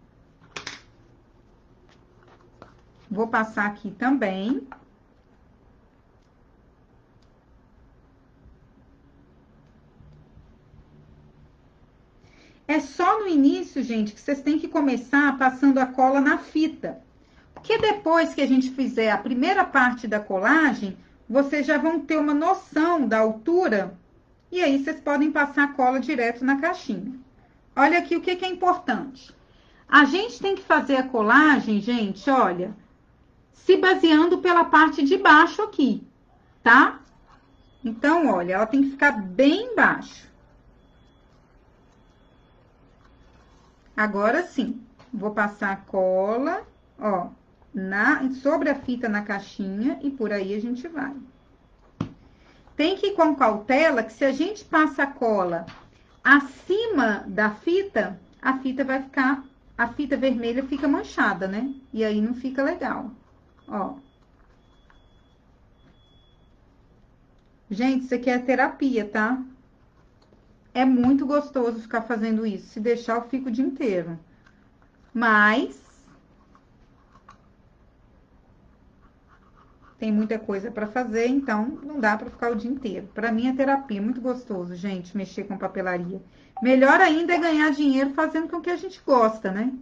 Vou passar aqui também. É só no início, gente, que vocês têm que começar passando a cola na fita. Porque depois que a gente fizer a primeira parte da colagem, vocês já vão ter uma noção da altura e aí vocês podem passar a cola direto na caixinha. Olha aqui o que, que é importante. A gente tem que fazer a colagem, gente, olha, se baseando pela parte de baixo aqui, tá? Então, olha, ela tem que ficar bem baixo. Agora sim, vou passar a cola, ó, na, sobre a fita na caixinha e por aí a gente vai. Tem que ir com cautela que se a gente passa a cola acima da fita, a fita vai ficar, a fita vermelha fica manchada, né? E aí não fica legal, ó. Gente, isso aqui é terapia, tá? É muito gostoso ficar fazendo isso. Se deixar, eu fico o dia inteiro. Mas tem muita coisa para fazer, então não dá para ficar o dia inteiro. Para mim é terapia, muito gostoso, gente, mexer com papelaria. Melhor ainda é ganhar dinheiro fazendo com o que a gente gosta, né?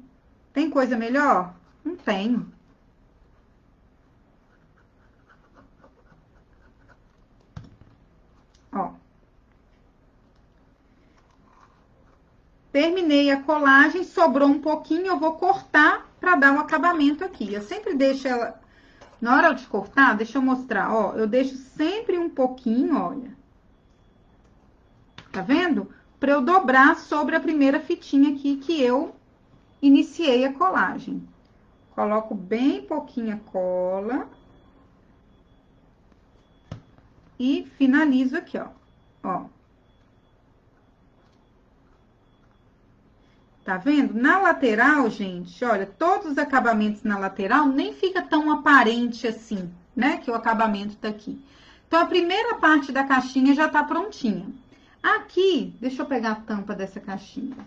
Tem coisa melhor? Não tem. Ó. Terminei a colagem, sobrou um pouquinho, eu vou cortar para dar um acabamento aqui. Eu sempre deixo ela na hora de cortar, deixa eu mostrar, ó, eu deixo sempre um pouquinho, olha. Tá vendo? Pra eu dobrar sobre a primeira fitinha aqui que eu iniciei a colagem. Coloco bem pouquinha cola. E finalizo aqui, ó. Ó. Tá vendo? Na lateral, gente, olha, todos os acabamentos na lateral nem fica tão aparente assim, né? Que o acabamento tá aqui. Então, a primeira parte da caixinha já tá prontinha. Aqui, deixa eu pegar a tampa dessa caixinha.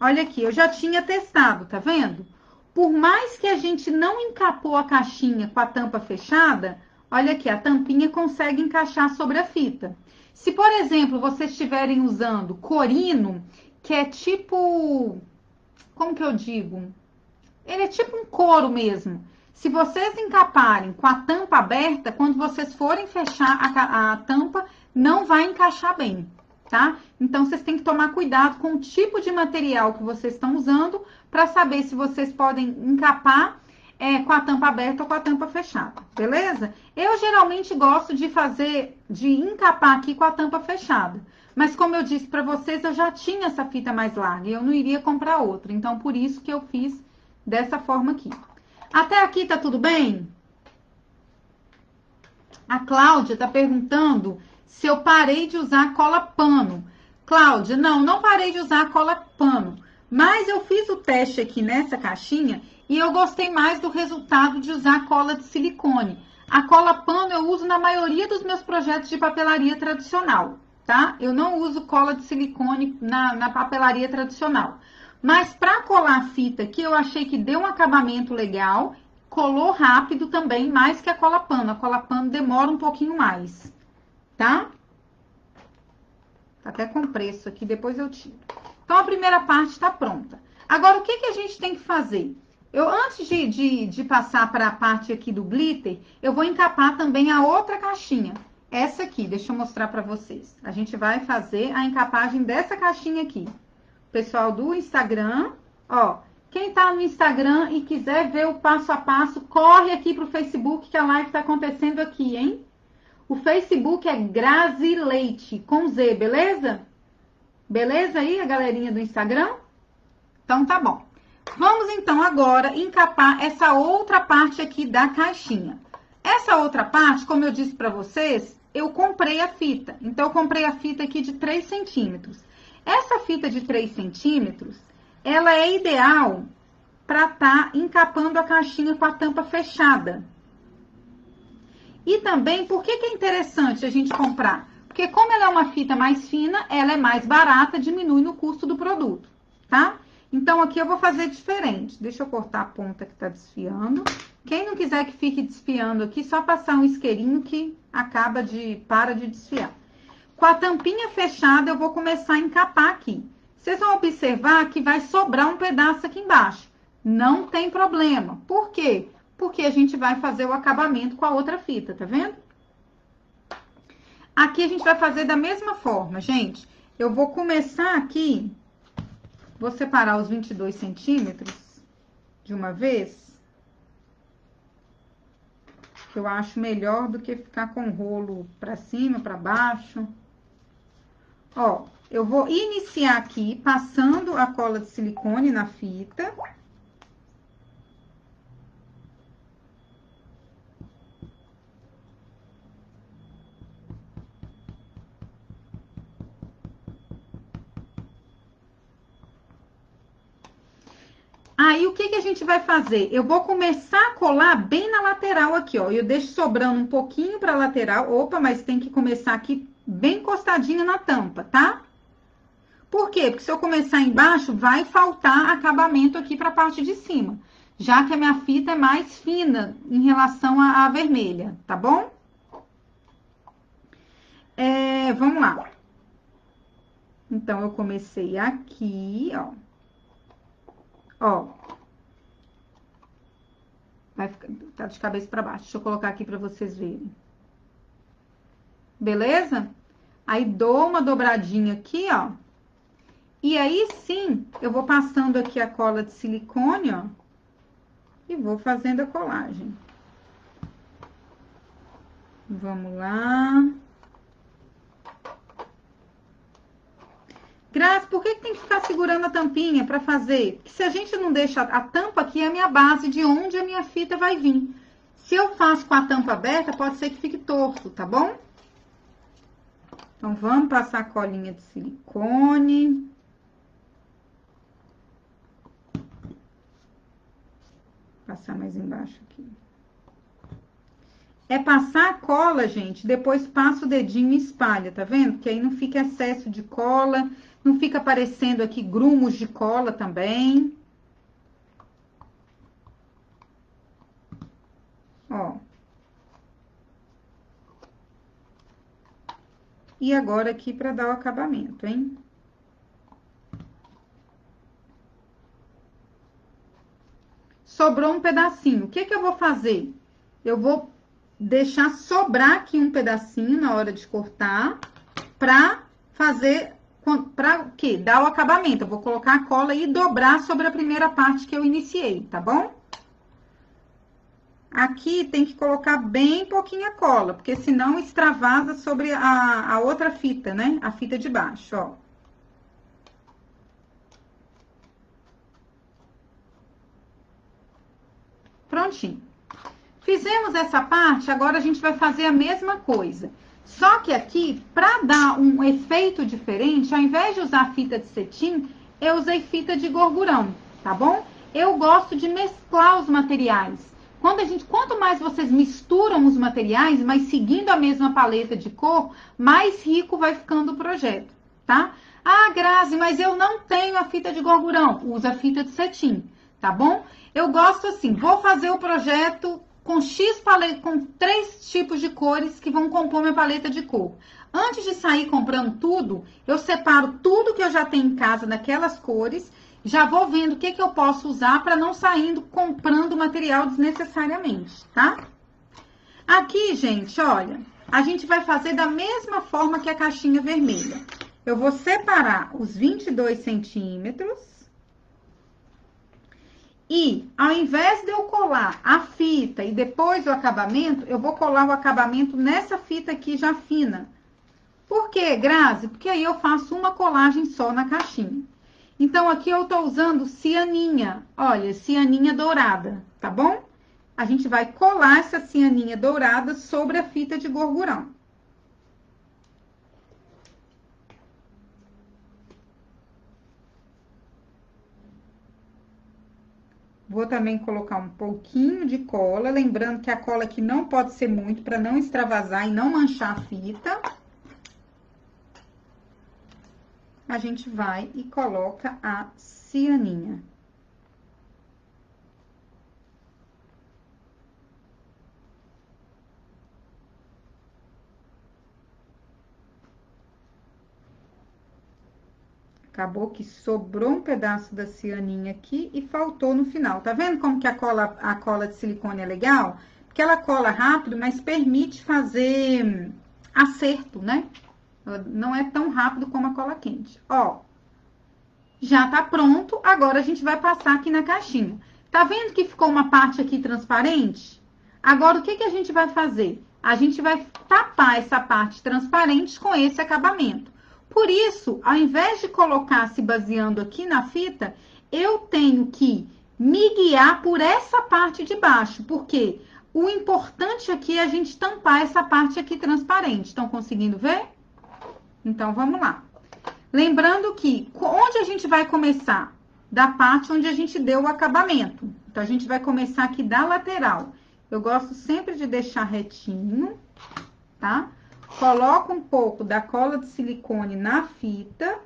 Olha aqui, eu já tinha testado, tá vendo? Por mais que a gente não encapou a caixinha com a tampa fechada, olha aqui, a tampinha consegue encaixar sobre a fita. Se, por exemplo, vocês estiverem usando corino, que é tipo. Como que eu digo? Ele é tipo um couro mesmo. Se vocês encaparem com a tampa aberta, quando vocês forem fechar a, a tampa, não vai encaixar bem, tá? Então, vocês têm que tomar cuidado com o tipo de material que vocês estão usando para saber se vocês podem encapar é, com a tampa aberta ou com a tampa fechada, beleza? Eu geralmente gosto de fazer, de encapar aqui com a tampa fechada. Mas como eu disse para vocês, eu já tinha essa fita mais larga e eu não iria comprar outra. Então, por isso que eu fiz dessa forma aqui. Até aqui tá tudo bem? A Cláudia tá perguntando se eu parei de usar cola pano. Cláudia, não, não parei de usar cola pano. Mas eu fiz o teste aqui nessa caixinha e eu gostei mais do resultado de usar cola de silicone. A cola pano eu uso na maioria dos meus projetos de papelaria tradicional, tá? Eu não uso cola de silicone na, na papelaria tradicional. Mas para colar a fita aqui, eu achei que deu um acabamento legal, colou rápido também, mais que a cola pano. A cola pano demora um pouquinho mais, tá? Tá até com preço aqui, depois eu tiro. Então, a primeira parte está pronta. Agora, o que, que a gente tem que fazer? Eu, antes de, de, de passar para a parte aqui do glitter, eu vou encapar também a outra caixinha. Essa aqui, deixa eu mostrar para vocês. A gente vai fazer a encapagem dessa caixinha aqui pessoal do Instagram, ó, quem tá no Instagram e quiser ver o passo a passo, corre aqui pro Facebook que a live tá acontecendo aqui, hein? O Facebook é Grazi Leite, com Z, beleza? Beleza aí, a galerinha do Instagram? Então tá bom. Vamos então agora encapar essa outra parte aqui da caixinha. Essa outra parte, como eu disse para vocês, eu comprei a fita. Então, eu comprei a fita aqui de 3 centímetros. Essa fita de 3 centímetros, ela é ideal para estar tá encapando a caixinha com a tampa fechada. E também, por que, que é interessante a gente comprar? Porque como ela é uma fita mais fina, ela é mais barata, diminui no custo do produto, tá? Então, aqui eu vou fazer diferente. Deixa eu cortar a ponta que tá desfiando. Quem não quiser que fique desfiando aqui, só passar um isqueirinho que acaba de, para de desfiar. Com a tampinha fechada, eu vou começar a encapar aqui. Vocês vão observar que vai sobrar um pedaço aqui embaixo. Não tem problema. Por quê? Porque a gente vai fazer o acabamento com a outra fita, tá vendo? Aqui a gente vai fazer da mesma forma, gente. Eu vou começar aqui, vou separar os 22 centímetros de uma vez. Eu acho melhor do que ficar com o rolo para cima, para baixo. Ó, eu vou iniciar aqui passando a cola de silicone na fita. Aí, o que, que a gente vai fazer? Eu vou começar a colar bem na lateral aqui, ó. Eu deixo sobrando um pouquinho para lateral. Opa, mas tem que começar aqui bem encostadinho na tampa, tá? Por quê? Porque se eu começar embaixo, vai faltar acabamento aqui para a parte de cima, já que a minha fita é mais fina em relação à, à vermelha, tá bom? É, vamos lá. Então, eu comecei aqui, ó. Ó. Vai ficar, tá de cabeça para baixo. Deixa eu colocar aqui para vocês verem. Beleza? Aí dou uma dobradinha aqui, ó. E aí sim, eu vou passando aqui a cola de silicone, ó. E vou fazendo a colagem. Vamos lá. Graça, por que, que tem que ficar segurando a tampinha para fazer? Porque se a gente não deixa a tampa aqui é a minha base de onde a minha fita vai vir. Se eu faço com a tampa aberta, pode ser que fique torto, tá bom? Então, vamos passar a colinha de silicone. Passar mais embaixo aqui. é passar a cola, gente, depois passa o dedinho e espalha, tá vendo? Que aí não fica excesso de cola, não fica aparecendo aqui grumos de cola também. Ó. E agora aqui para dar o acabamento, hein? Sobrou um pedacinho. O que que eu vou fazer? Eu vou deixar sobrar aqui um pedacinho na hora de cortar para fazer para o quê? Dar o acabamento. Eu vou colocar a cola e dobrar sobre a primeira parte que eu iniciei, tá bom? Aqui tem que colocar bem pouquinha cola, porque senão extravasa sobre a, a outra fita, né? A fita de baixo, ó. Prontinho. Fizemos essa parte, agora a gente vai fazer a mesma coisa. Só que aqui, para dar um efeito diferente, ao invés de usar fita de cetim, eu usei fita de gorgurão, tá bom? Eu gosto de mesclar os materiais. Quando a gente, quanto mais vocês misturam os materiais, mas seguindo a mesma paleta de cor, mais rico vai ficando o projeto, tá? Ah, Grazi, mas eu não tenho a fita de gorgurão. Usa a fita de cetim, tá bom? Eu gosto assim, vou fazer o projeto com X com três tipos de cores que vão compor minha paleta de cor. Antes de sair comprando tudo, eu separo tudo que eu já tenho em casa daquelas cores já vou vendo o que, que eu posso usar para não saindo comprando material desnecessariamente, tá? Aqui, gente, olha, a gente vai fazer da mesma forma que a caixinha vermelha. Eu vou separar os 22 centímetros. E, ao invés de eu colar a fita e depois o acabamento, eu vou colar o acabamento nessa fita aqui já fina. Por quê, Grazi? Porque aí eu faço uma colagem só na caixinha. Então, aqui eu estou usando cianinha. Olha, cianinha dourada, tá bom? A gente vai colar essa cianinha dourada sobre a fita de gorgurão. Vou também colocar um pouquinho de cola, lembrando que a cola aqui não pode ser muito para não extravasar e não manchar a fita. a gente vai e coloca a cianinha. Acabou que sobrou um pedaço da cianinha aqui e faltou no final. Tá vendo como que a cola, a cola de silicone é legal? Porque ela cola rápido, mas permite fazer acerto, né? Não é tão rápido como a cola quente. Ó, já tá pronto. Agora a gente vai passar aqui na caixinha. Tá vendo que ficou uma parte aqui transparente? Agora, o que, que a gente vai fazer? A gente vai tapar essa parte transparente com esse acabamento. Por isso, ao invés de colocar se baseando aqui na fita, eu tenho que me guiar por essa parte de baixo, porque o importante aqui é a gente tampar essa parte aqui transparente. Estão conseguindo ver? Então, vamos lá. Lembrando que, onde a gente vai começar? Da parte onde a gente deu o acabamento. Então, a gente vai começar aqui da lateral. Eu gosto sempre de deixar retinho, tá? Coloco um pouco da cola de silicone na fita.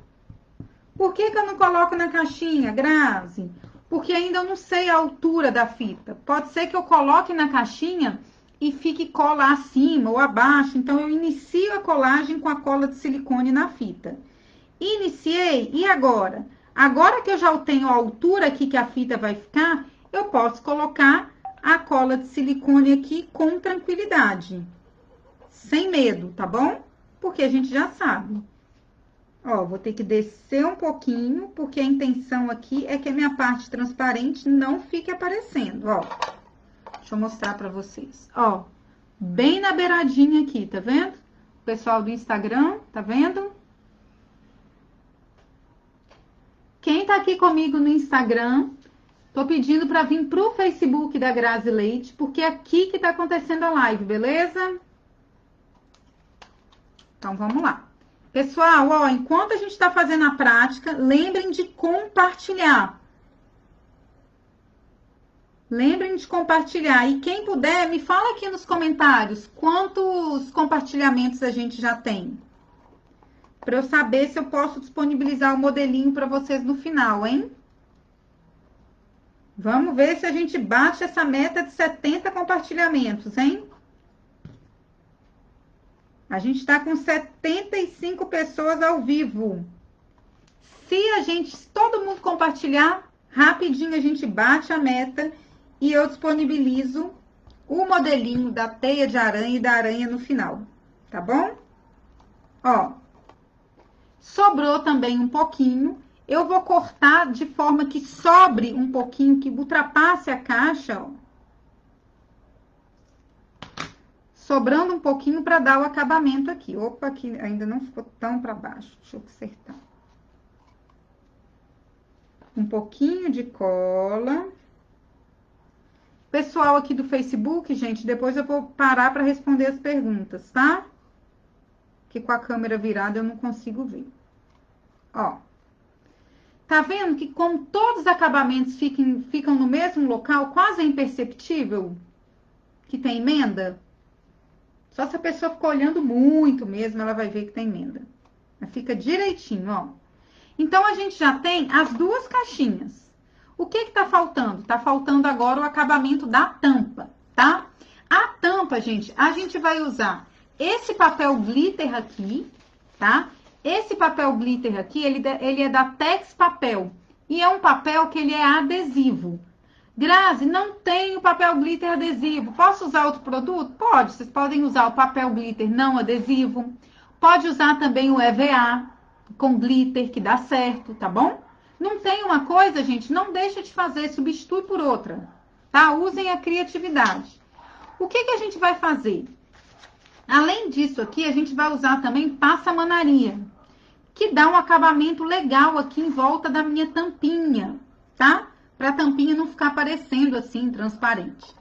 Por que, que eu não coloco na caixinha, Grazi? Porque ainda eu não sei a altura da fita. Pode ser que eu coloque na caixinha e fique cola acima ou abaixo. Então, eu inicio a colagem com a cola de silicone na fita. Iniciei, e agora? Agora que eu já tenho a altura aqui que a fita vai ficar, eu posso colocar a cola de silicone aqui com tranquilidade. Sem medo, tá bom? Porque a gente já sabe. Ó, vou ter que descer um pouquinho, porque a intenção aqui é que a minha parte transparente não fique aparecendo, ó. Deixa eu mostrar pra vocês. Ó, bem na beiradinha aqui, tá vendo? O pessoal do Instagram, tá vendo? Quem tá aqui comigo no Instagram, tô pedindo para vir pro Facebook da Grazi Leite, porque é aqui que tá acontecendo a live, beleza? Então, vamos lá. Pessoal, ó, enquanto a gente está fazendo a prática, lembrem de compartilhar. Lembrem de compartilhar. E quem puder, me fala aqui nos comentários quantos compartilhamentos a gente já tem. Para eu saber se eu posso disponibilizar o modelinho para vocês no final, hein? Vamos ver se a gente bate essa meta de 70 compartilhamentos, hein? A gente está com 75 pessoas ao vivo. Se a gente, se todo mundo compartilhar, rapidinho a gente bate a meta e eu disponibilizo o modelinho da teia de aranha e da aranha no final, tá bom? Ó, sobrou também um pouquinho, eu vou cortar de forma que sobre um pouquinho, que ultrapasse a caixa, ó. Sobrando um pouquinho para dar o acabamento aqui. Opa, aqui ainda não ficou tão para baixo. Deixa eu consertar. Um pouquinho de cola. Pessoal aqui do Facebook, gente, depois eu vou parar para responder as perguntas, tá? Que com a câmera virada eu não consigo ver. Ó. Tá vendo que como todos os acabamentos fiquem, ficam no mesmo local, quase é imperceptível que tem emenda? Só se a pessoa ficar olhando muito mesmo, ela vai ver que tem emenda. Mas fica direitinho, ó. Então, a gente já tem as duas caixinhas. O que que tá faltando? Tá faltando agora o acabamento da tampa, tá? A tampa, gente, a gente vai usar esse papel glitter aqui, tá? Esse papel glitter aqui, ele, ele é da Tex Papel. E é um papel que ele é adesivo. Grazi, não tenho papel glitter adesivo. Posso usar outro produto? Pode. Vocês podem usar o papel glitter não adesivo. Pode usar também o EVA com glitter, que dá certo, tá bom? Não tem uma coisa, gente, não deixa de fazer, substitui por outra, tá? Usem a criatividade. O que, que a gente vai fazer? Além disso aqui, a gente vai usar também passa-manaria que dá um acabamento legal aqui em volta da minha tampinha, tá? Para a tampinha não ficar aparecendo assim, transparente.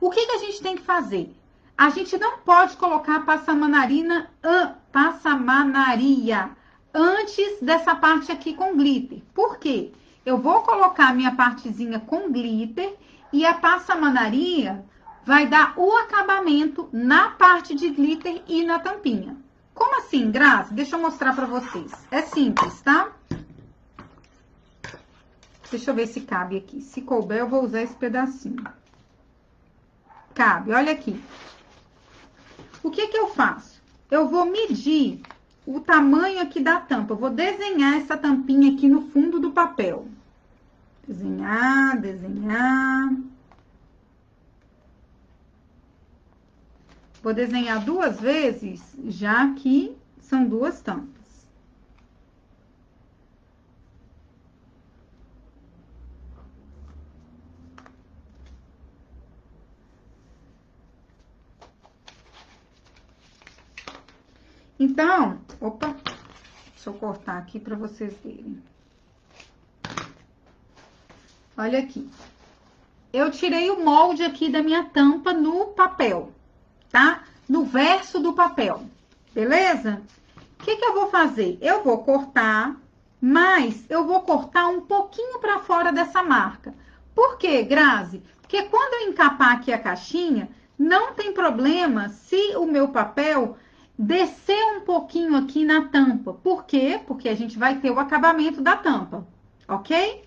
O que, que a gente tem que fazer? A gente não pode colocar passamanarina, passamanaria antes dessa parte aqui com glitter. Por quê? Eu vou colocar minha partezinha com glitter e a passamanaria vai dar o acabamento na parte de glitter e na tampinha. Como assim, Graça? Deixa eu mostrar para vocês. É simples, tá? Deixa eu ver se cabe aqui. Se couber, eu vou usar esse pedacinho. Cabe, olha aqui. O que que eu faço? Eu vou medir o tamanho aqui da tampa. Eu vou desenhar essa tampinha aqui no fundo do papel. Desenhar, desenhar. Vou desenhar duas vezes, já que são duas tampas. Então, opa, deixa eu cortar aqui para vocês verem. Olha aqui. Eu tirei o molde aqui da minha tampa no papel tá? No verso do papel, beleza? O que, que eu vou fazer? Eu vou cortar, mas eu vou cortar um pouquinho para fora dessa marca. Por quê, Grazi? Porque quando eu encapar aqui a caixinha, não tem problema se o meu papel descer um pouquinho aqui na tampa. Por quê? Porque a gente vai ter o acabamento da tampa, ok?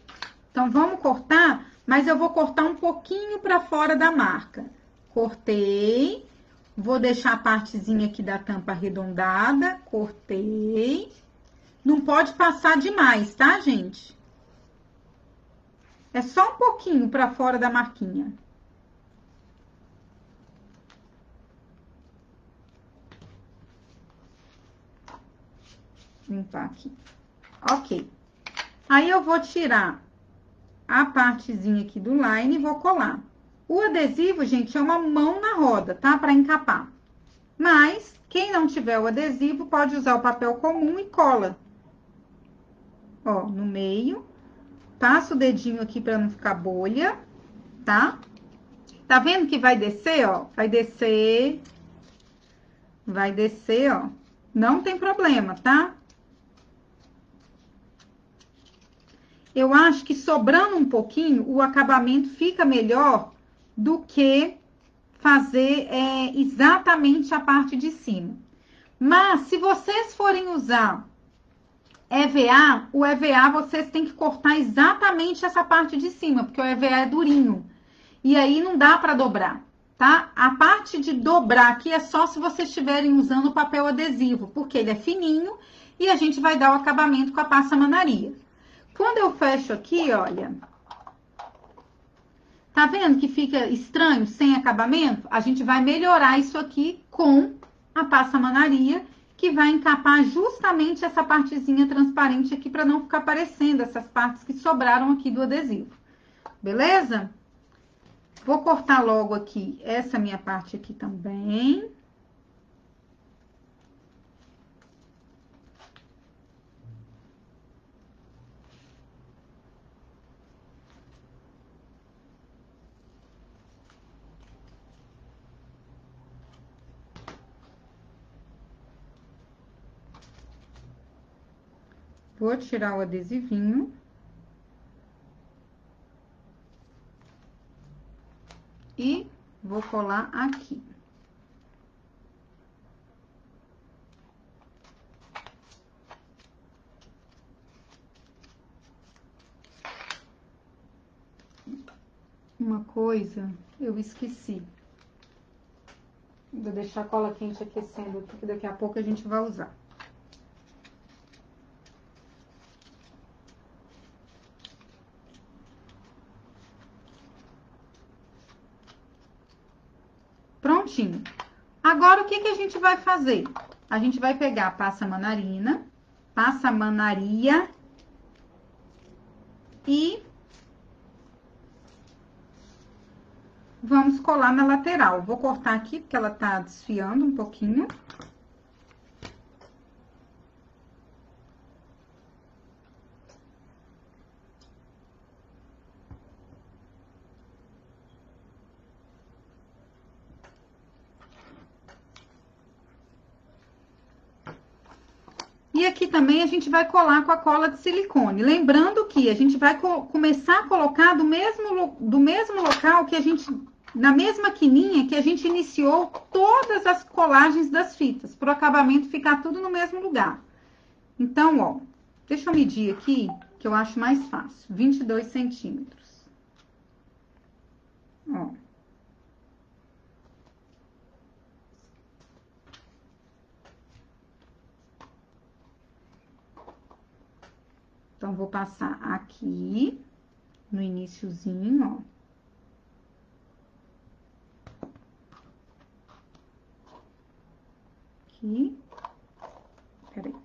Então, vamos cortar, mas eu vou cortar um pouquinho para fora da marca. Cortei. Vou deixar a partezinha aqui da tampa arredondada, cortei. Não pode passar demais, tá, gente? É só um pouquinho para fora da marquinha. Limpar aqui. Ok. Aí, eu vou tirar a partezinha aqui do line e vou colar. O adesivo, gente, é uma mão na roda, tá? Para encapar. Mas, quem não tiver o adesivo, pode usar o papel comum e cola. Ó, no meio. Passa o dedinho aqui para não ficar bolha, tá? Tá vendo que vai descer, ó? Vai descer. Vai descer, ó. Não tem problema, tá? Eu acho que sobrando um pouquinho, o acabamento fica melhor do que fazer é, exatamente a parte de cima. Mas, se vocês forem usar EVA, o EVA vocês têm que cortar exatamente essa parte de cima, porque o EVA é durinho. E aí não dá para dobrar, tá? A parte de dobrar aqui é só se vocês estiverem usando papel adesivo, porque ele é fininho e a gente vai dar o acabamento com a passa manaria. Quando eu fecho aqui, olha, tá vendo que fica estranho, sem acabamento? A gente vai melhorar isso aqui com a passa manaria que vai encapar justamente essa partezinha transparente aqui para não ficar aparecendo essas partes que sobraram aqui do adesivo. Beleza? Vou cortar logo aqui essa minha parte aqui também. Vou tirar o adesivinho. E vou colar aqui. Uma coisa, eu esqueci. Vou deixar a cola quente aquecendo aqui, que daqui a pouco a gente vai usar. Prontinho. Agora, o que, que a gente vai fazer? A gente vai pegar a passa manarina, passa manaria e vamos colar na lateral. Vou cortar aqui, porque ela tá desfiando um pouquinho. E aqui também a gente vai colar com a cola de silicone. Lembrando que a gente vai co começar a colocar do mesmo, do mesmo local que a gente, na mesma quininha que a gente iniciou todas as colagens das fitas, para o acabamento ficar tudo no mesmo lugar. Então, ó, deixa eu medir aqui, que eu acho mais fácil, 22 centímetros. Ó. Então, vou passar aqui, no iníciozinho, ó. Aqui. Peraí.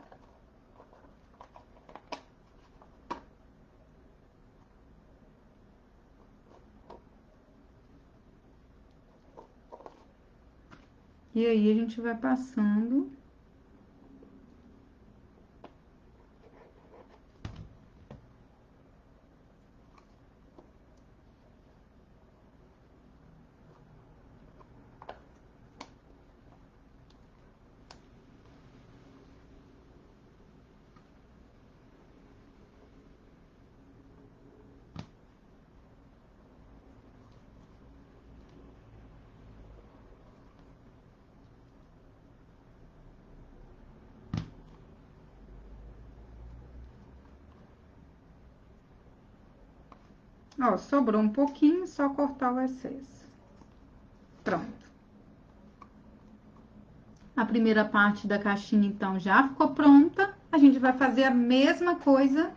E aí, a gente vai passando... Ó, sobrou um pouquinho, só cortar o excesso. Pronto. A primeira parte da caixinha, então, já ficou pronta. A gente vai fazer a mesma coisa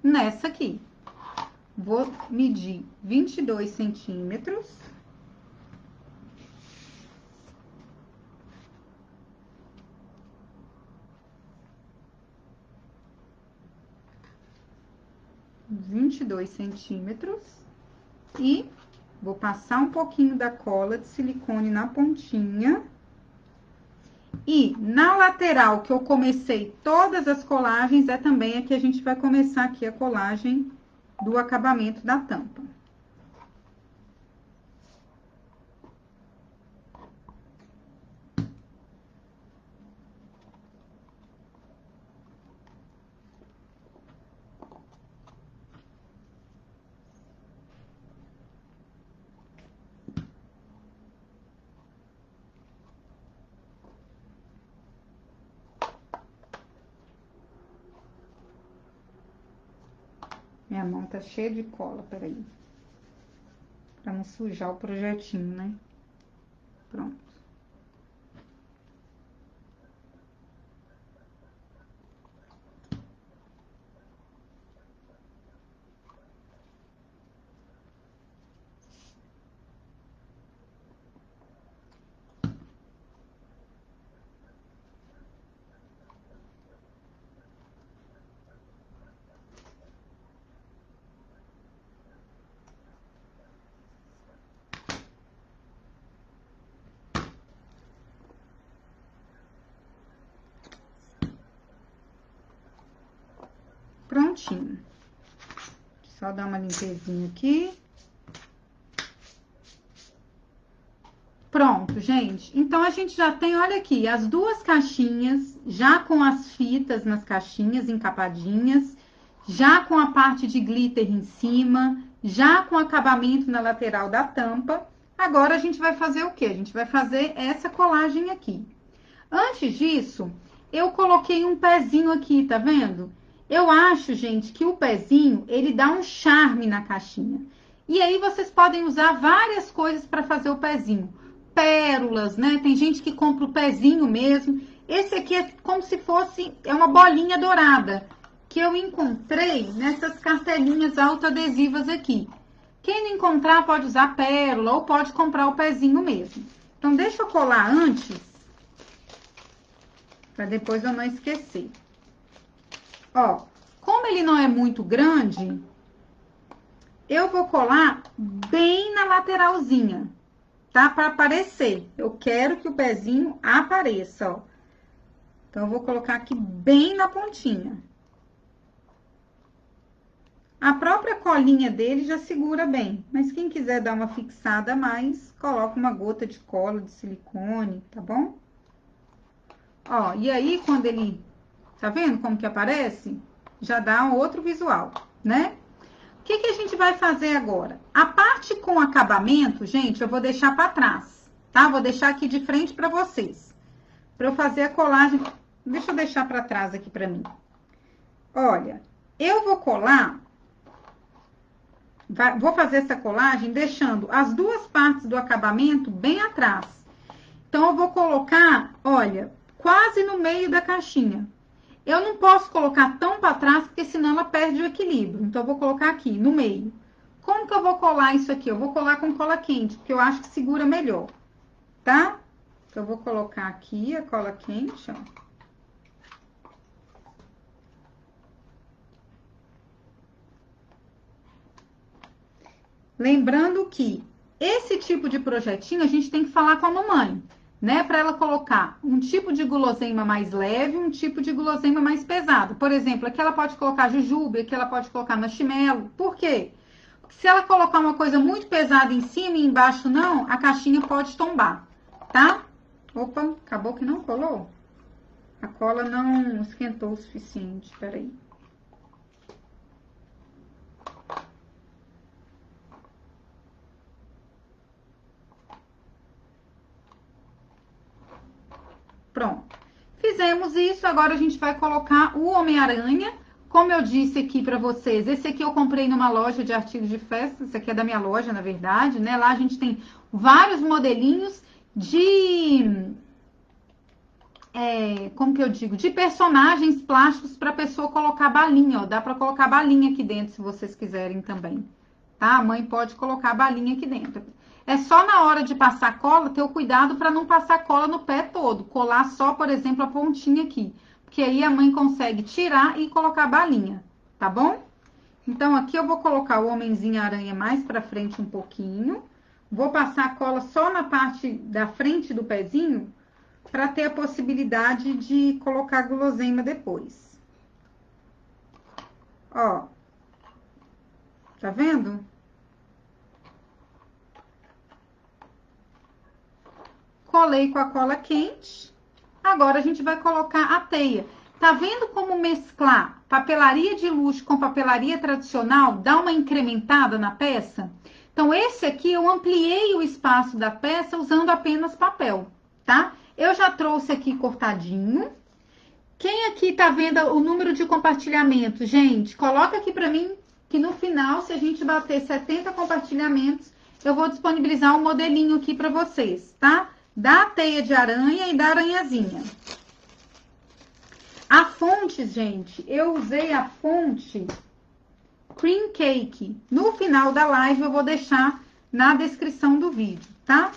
nessa aqui. Vou medir 22 centímetros. 22 centímetros e vou passar um pouquinho da cola de silicone na pontinha. E na lateral que eu comecei todas as colagens, é também aqui a gente vai começar aqui a colagem do acabamento da tampa. Minha mão tá cheia de cola, peraí. Pra não sujar o projetinho, né? Pronto. Prontinho. Só dar uma limpezinha aqui. Pronto, gente. Então, a gente já tem, olha aqui, as duas caixinhas, já com as fitas nas caixinhas encapadinhas, já com a parte de glitter em cima, já com acabamento na lateral da tampa. Agora, a gente vai fazer o quê? A gente vai fazer essa colagem aqui. Antes disso, eu coloquei um pezinho aqui, tá vendo? Eu acho, gente, que o pezinho, ele dá um charme na caixinha. E aí vocês podem usar várias coisas para fazer o pezinho. Pérolas, né? Tem gente que compra o pezinho mesmo. Esse aqui é como se fosse é uma bolinha dourada que eu encontrei nessas cartelinhas autoadesivas aqui. Quem não encontrar pode usar pérola ou pode comprar o pezinho mesmo. Então deixa eu colar antes para depois eu não esquecer. Ó, como ele não é muito grande, eu vou colar bem na lateralzinha, tá? Para aparecer. Eu quero que o pezinho apareça, ó. Então, eu vou colocar aqui bem na pontinha. A própria colinha dele já segura bem, mas quem quiser dar uma fixada a mais, coloca uma gota de cola de silicone, tá bom? Ó, e aí, quando ele Tá vendo como que aparece? Já dá um outro visual, né? O que, que a gente vai fazer agora? A parte com acabamento, gente, eu vou deixar para trás, tá? Vou deixar aqui de frente para vocês. Para eu fazer a colagem. Deixa eu deixar para trás aqui para mim. Olha, eu vou colar vou fazer essa colagem deixando as duas partes do acabamento bem atrás. Então, eu vou colocar, olha, quase no meio da caixinha. Eu não posso colocar tão para trás, porque senão ela perde o equilíbrio. Então, eu vou colocar aqui, no meio. Como que eu vou colar isso aqui? Eu vou colar com cola quente, porque eu acho que segura melhor, tá? Então, eu vou colocar aqui a cola quente, ó. Lembrando que esse tipo de projetinho a gente tem que falar com a mamãe né? Para ela colocar um tipo de guloseima mais leve, um tipo de guloseima mais pesado. Por exemplo, aqui ela pode colocar jujuba, aqui ela pode colocar marshmallow. Por quê? Porque se ela colocar uma coisa muito pesada em cima e embaixo não, a caixinha pode tombar, tá? Opa, acabou que não colou? A cola não esquentou o suficiente, peraí. Pronto. Fizemos isso, agora a gente vai colocar o Homem-Aranha. Como eu disse aqui para vocês, esse aqui eu comprei numa loja de artigos de festa, esse aqui é da minha loja, na verdade, né? Lá a gente tem vários modelinhos de é, como que eu digo, de personagens plásticos para pessoa colocar balinha, ó. Dá para colocar balinha aqui dentro, se vocês quiserem também, tá? A mãe pode colocar balinha aqui dentro. É só na hora de passar cola ter o cuidado para não passar cola no pé todo, colar só, por exemplo, a pontinha aqui, porque aí a mãe consegue tirar e colocar a balinha, tá bom? Então, aqui eu vou colocar o homenzinho aranha mais para frente um pouquinho. Vou passar a cola só na parte da frente do pezinho, para ter a possibilidade de colocar guloseima depois. Ó. Tá vendo? Colei com a cola quente. Agora a gente vai colocar a teia. Tá vendo como mesclar papelaria de luxo com papelaria tradicional dá uma incrementada na peça? Então, esse aqui eu ampliei o espaço da peça usando apenas papel, tá? Eu já trouxe aqui cortadinho. Quem aqui tá vendo o número de compartilhamento? Gente, coloca aqui para mim que no final, se a gente bater 70 compartilhamentos, eu vou disponibilizar um modelinho aqui para vocês, tá? Da teia de aranha e da aranhazinha. A fonte, gente, eu usei a fonte Cream Cake. No final da live eu vou deixar na descrição do vídeo, tá?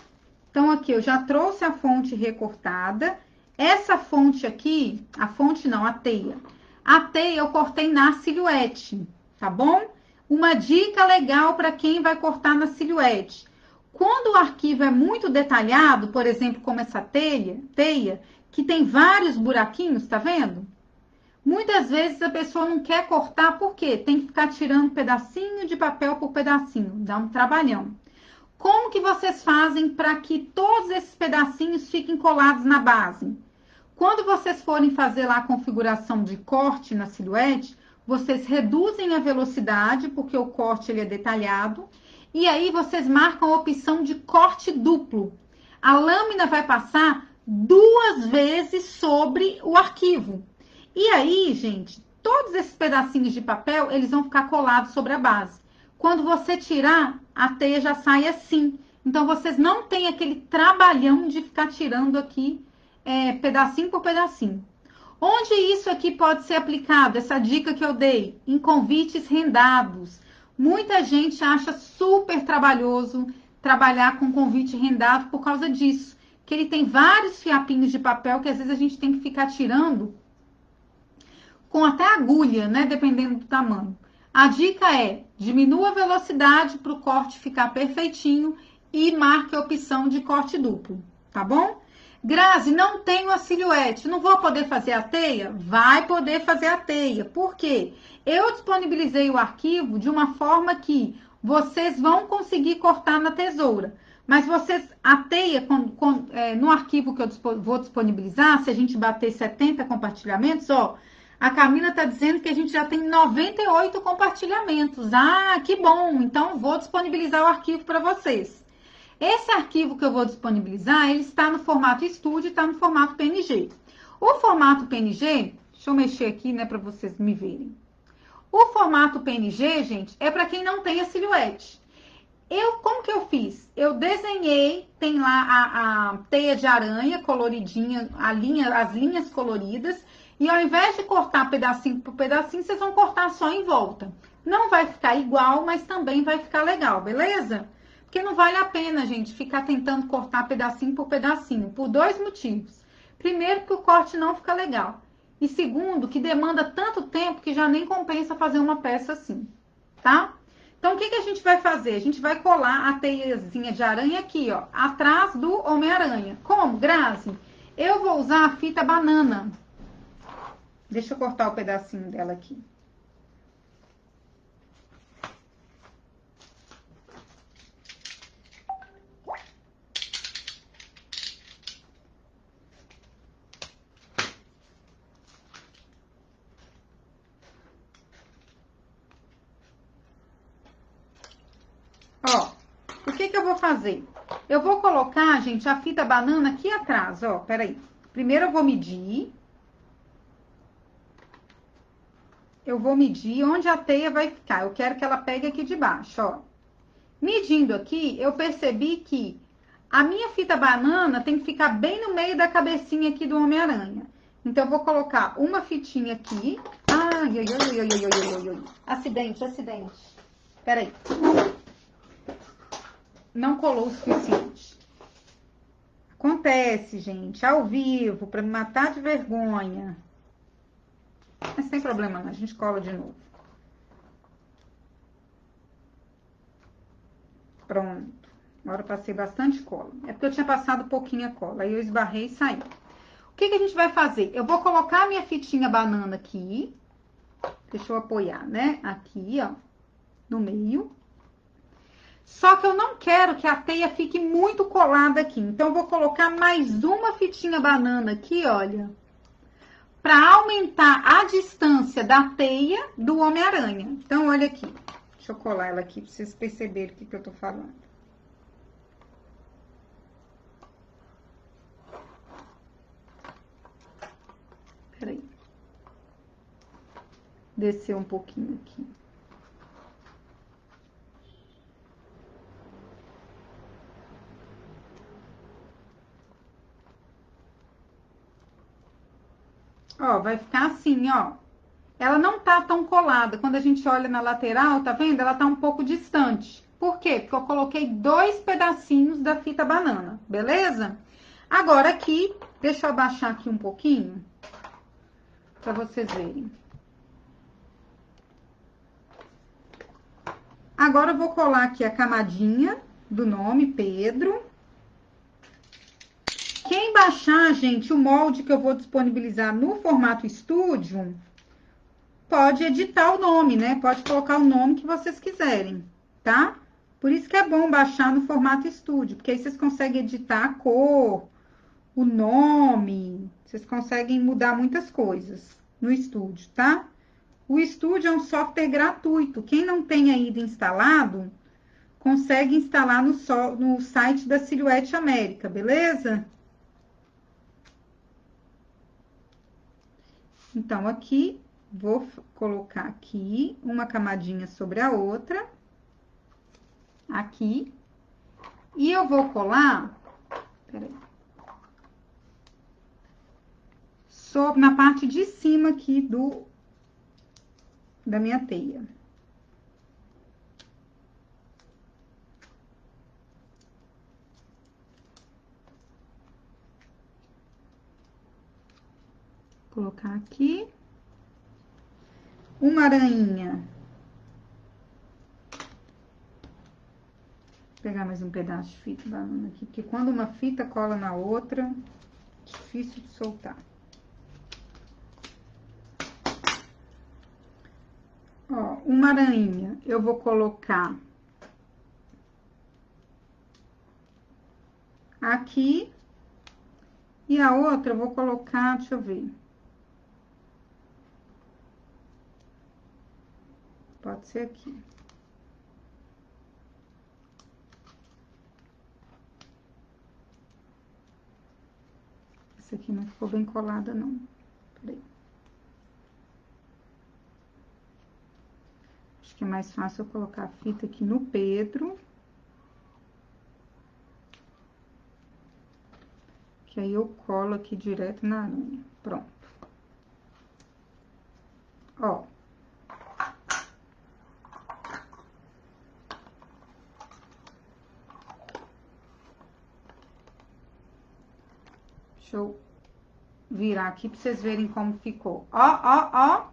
Então, aqui eu já trouxe a fonte recortada. Essa fonte aqui, a fonte não, a teia. A teia eu cortei na silhuete, tá bom? Uma dica legal para quem vai cortar na silhuete. Quando o arquivo é muito detalhado, por exemplo, como essa teia, teia que tem vários buraquinhos, tá vendo? Muitas vezes a pessoa não quer cortar, por quê? Tem que ficar tirando pedacinho de papel por pedacinho, dá um trabalhão. Como que vocês fazem para que todos esses pedacinhos fiquem colados na base? Quando vocês forem fazer lá a configuração de corte na silhuete, vocês reduzem a velocidade, porque o corte ele é detalhado, e aí vocês marcam a opção de corte duplo. A lâmina vai passar duas vezes sobre o arquivo. E aí, gente, todos esses pedacinhos de papel, eles vão ficar colados sobre a base. Quando você tirar, a teia já sai assim. Então, vocês não têm aquele trabalhão de ficar tirando aqui é, pedacinho por pedacinho. Onde isso aqui pode ser aplicado? Essa dica que eu dei, em convites rendados. Muita gente acha super trabalhoso trabalhar com convite rendado por causa disso. Que ele tem vários fiapinhos de papel que às vezes a gente tem que ficar tirando com até agulha, né? Dependendo do tamanho. A dica é diminua a velocidade para o corte ficar perfeitinho e marque a opção de corte duplo, tá bom? Grazi, não tenho a silhuete, não vou poder fazer a teia? Vai poder fazer a teia. Por quê? Eu disponibilizei o arquivo de uma forma que vocês vão conseguir cortar na tesoura. Mas vocês, a teia, com, com, é, no arquivo que eu vou disponibilizar, se a gente bater 70 compartilhamentos, ó, a Camila está dizendo que a gente já tem 98 compartilhamentos. Ah, que bom! Então, vou disponibilizar o arquivo para vocês. Esse arquivo que eu vou disponibilizar, ele está no formato Studio, está no formato PNG. O formato PNG, deixa eu mexer aqui, né, para vocês me verem. O formato PNG, gente, é para quem não tem a silhuete. Eu, como que eu fiz? Eu desenhei, tem lá a, a teia de aranha coloridinha, a linha, as linhas coloridas, e ao invés de cortar pedacinho por pedacinho, vocês vão cortar só em volta. Não vai ficar igual, mas também vai ficar legal, beleza? Porque não vale a pena, gente, ficar tentando cortar pedacinho por pedacinho, por dois motivos. Primeiro, que o corte não fica legal. E segundo, que demanda tanto tempo que já nem compensa fazer uma peça assim, tá? Então, o que, que a gente vai fazer? A gente vai colar a teiazinha de aranha aqui, ó, atrás do Homem-Aranha. Como, Grazi? Eu vou usar a fita banana. Deixa eu cortar o pedacinho dela aqui. Ó, o que que eu vou fazer? Eu vou colocar, gente, a fita banana aqui atrás, ó, peraí. Primeiro eu vou medir. eu vou medir onde a teia vai ficar. Eu quero que ela pegue aqui de baixo, ó. Medindo aqui, eu percebi que a minha fita banana tem que ficar bem no meio da cabecinha aqui do Homem-Aranha. Então, eu vou colocar uma fitinha aqui. Ai, ai, ai, ai, ai, ai, ai, ai. Acidente, acidente. Peraí. Não colou o suficiente. Acontece, gente, ao vivo, para me matar de vergonha. Mas sem problema, a gente cola de novo. Pronto. Agora eu passei bastante cola. É porque eu tinha passado pouquinha cola. Aí eu esbarrei e saí. O que, que a gente vai fazer? Eu vou colocar a minha fitinha banana aqui. Deixa eu apoiar, né? Aqui, ó. No meio. Só que eu não quero que a teia fique muito colada aqui. Então, eu vou colocar mais uma fitinha banana aqui, olha para aumentar a distância da teia do Homem-Aranha. Então, olha aqui. Deixa eu colar ela aqui para vocês perceberem o que, que eu tô falando. Peraí. Descer um pouquinho aqui. Ó, vai ficar assim, ó. Ela não tá tão colada. Quando a gente olha na lateral, tá vendo? Ela tá um pouco distante. Por quê? Porque eu coloquei dois pedacinhos da fita banana, beleza? Agora aqui, deixa eu abaixar aqui um pouquinho, para vocês verem. Agora eu vou colar aqui a camadinha do nome Pedro. Quem baixar, gente, o molde que eu vou disponibilizar no formato estúdio, pode editar o nome, né? Pode colocar o nome que vocês quiserem, tá? Por isso que é bom baixar no formato estúdio, porque aí vocês conseguem editar a cor, o nome, vocês conseguem mudar muitas coisas no estúdio, tá? O estúdio é um software gratuito. Quem não tem ainda instalado, consegue instalar no, so, no site da Silhouette América, beleza? Então, aqui, vou colocar aqui uma camadinha sobre a outra. Aqui. E eu vou colar... Peraí. Sobre, na parte de cima aqui do da minha teia. Colocar aqui. Uma aranha. Vou pegar mais um pedaço de fita banana aqui, porque quando uma fita cola na outra, difícil de soltar. Ó, uma aranha, eu vou colocar aqui e a outra eu vou colocar, deixa eu ver. Pode ser aqui. Essa aqui não ficou bem colada, não. Peraí. que é mais fácil eu colocar a fita aqui no Pedro. Que aí eu colo aqui direto na aranha. Pronto. Ó. Deixa eu virar aqui pra vocês verem como ficou. Ó, ó, ó.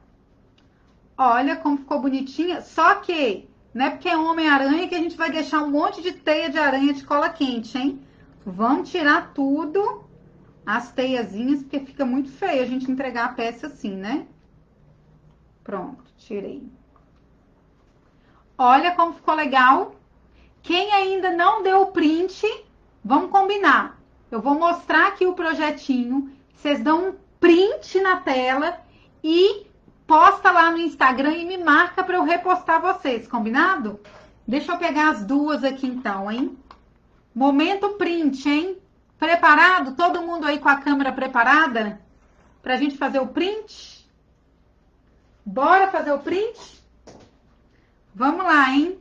Olha como ficou bonitinha. Só que, não é porque é Homem-Aranha que a gente vai deixar um monte de teia de aranha de cola quente, hein? Vamos tirar tudo, as teiazinhas, porque fica muito feio a gente entregar a peça assim, né? Pronto, tirei. Olha como ficou legal. Quem ainda não deu o print, vamos combinar. Eu vou mostrar aqui o projetinho. Vocês dão um print na tela e posta lá no Instagram e me marca para eu repostar vocês, combinado? Deixa eu pegar as duas aqui então, hein? Momento print, hein? Preparado? Todo mundo aí com a câmera preparada? Pra gente fazer o print? Bora fazer o print? Vamos lá, hein?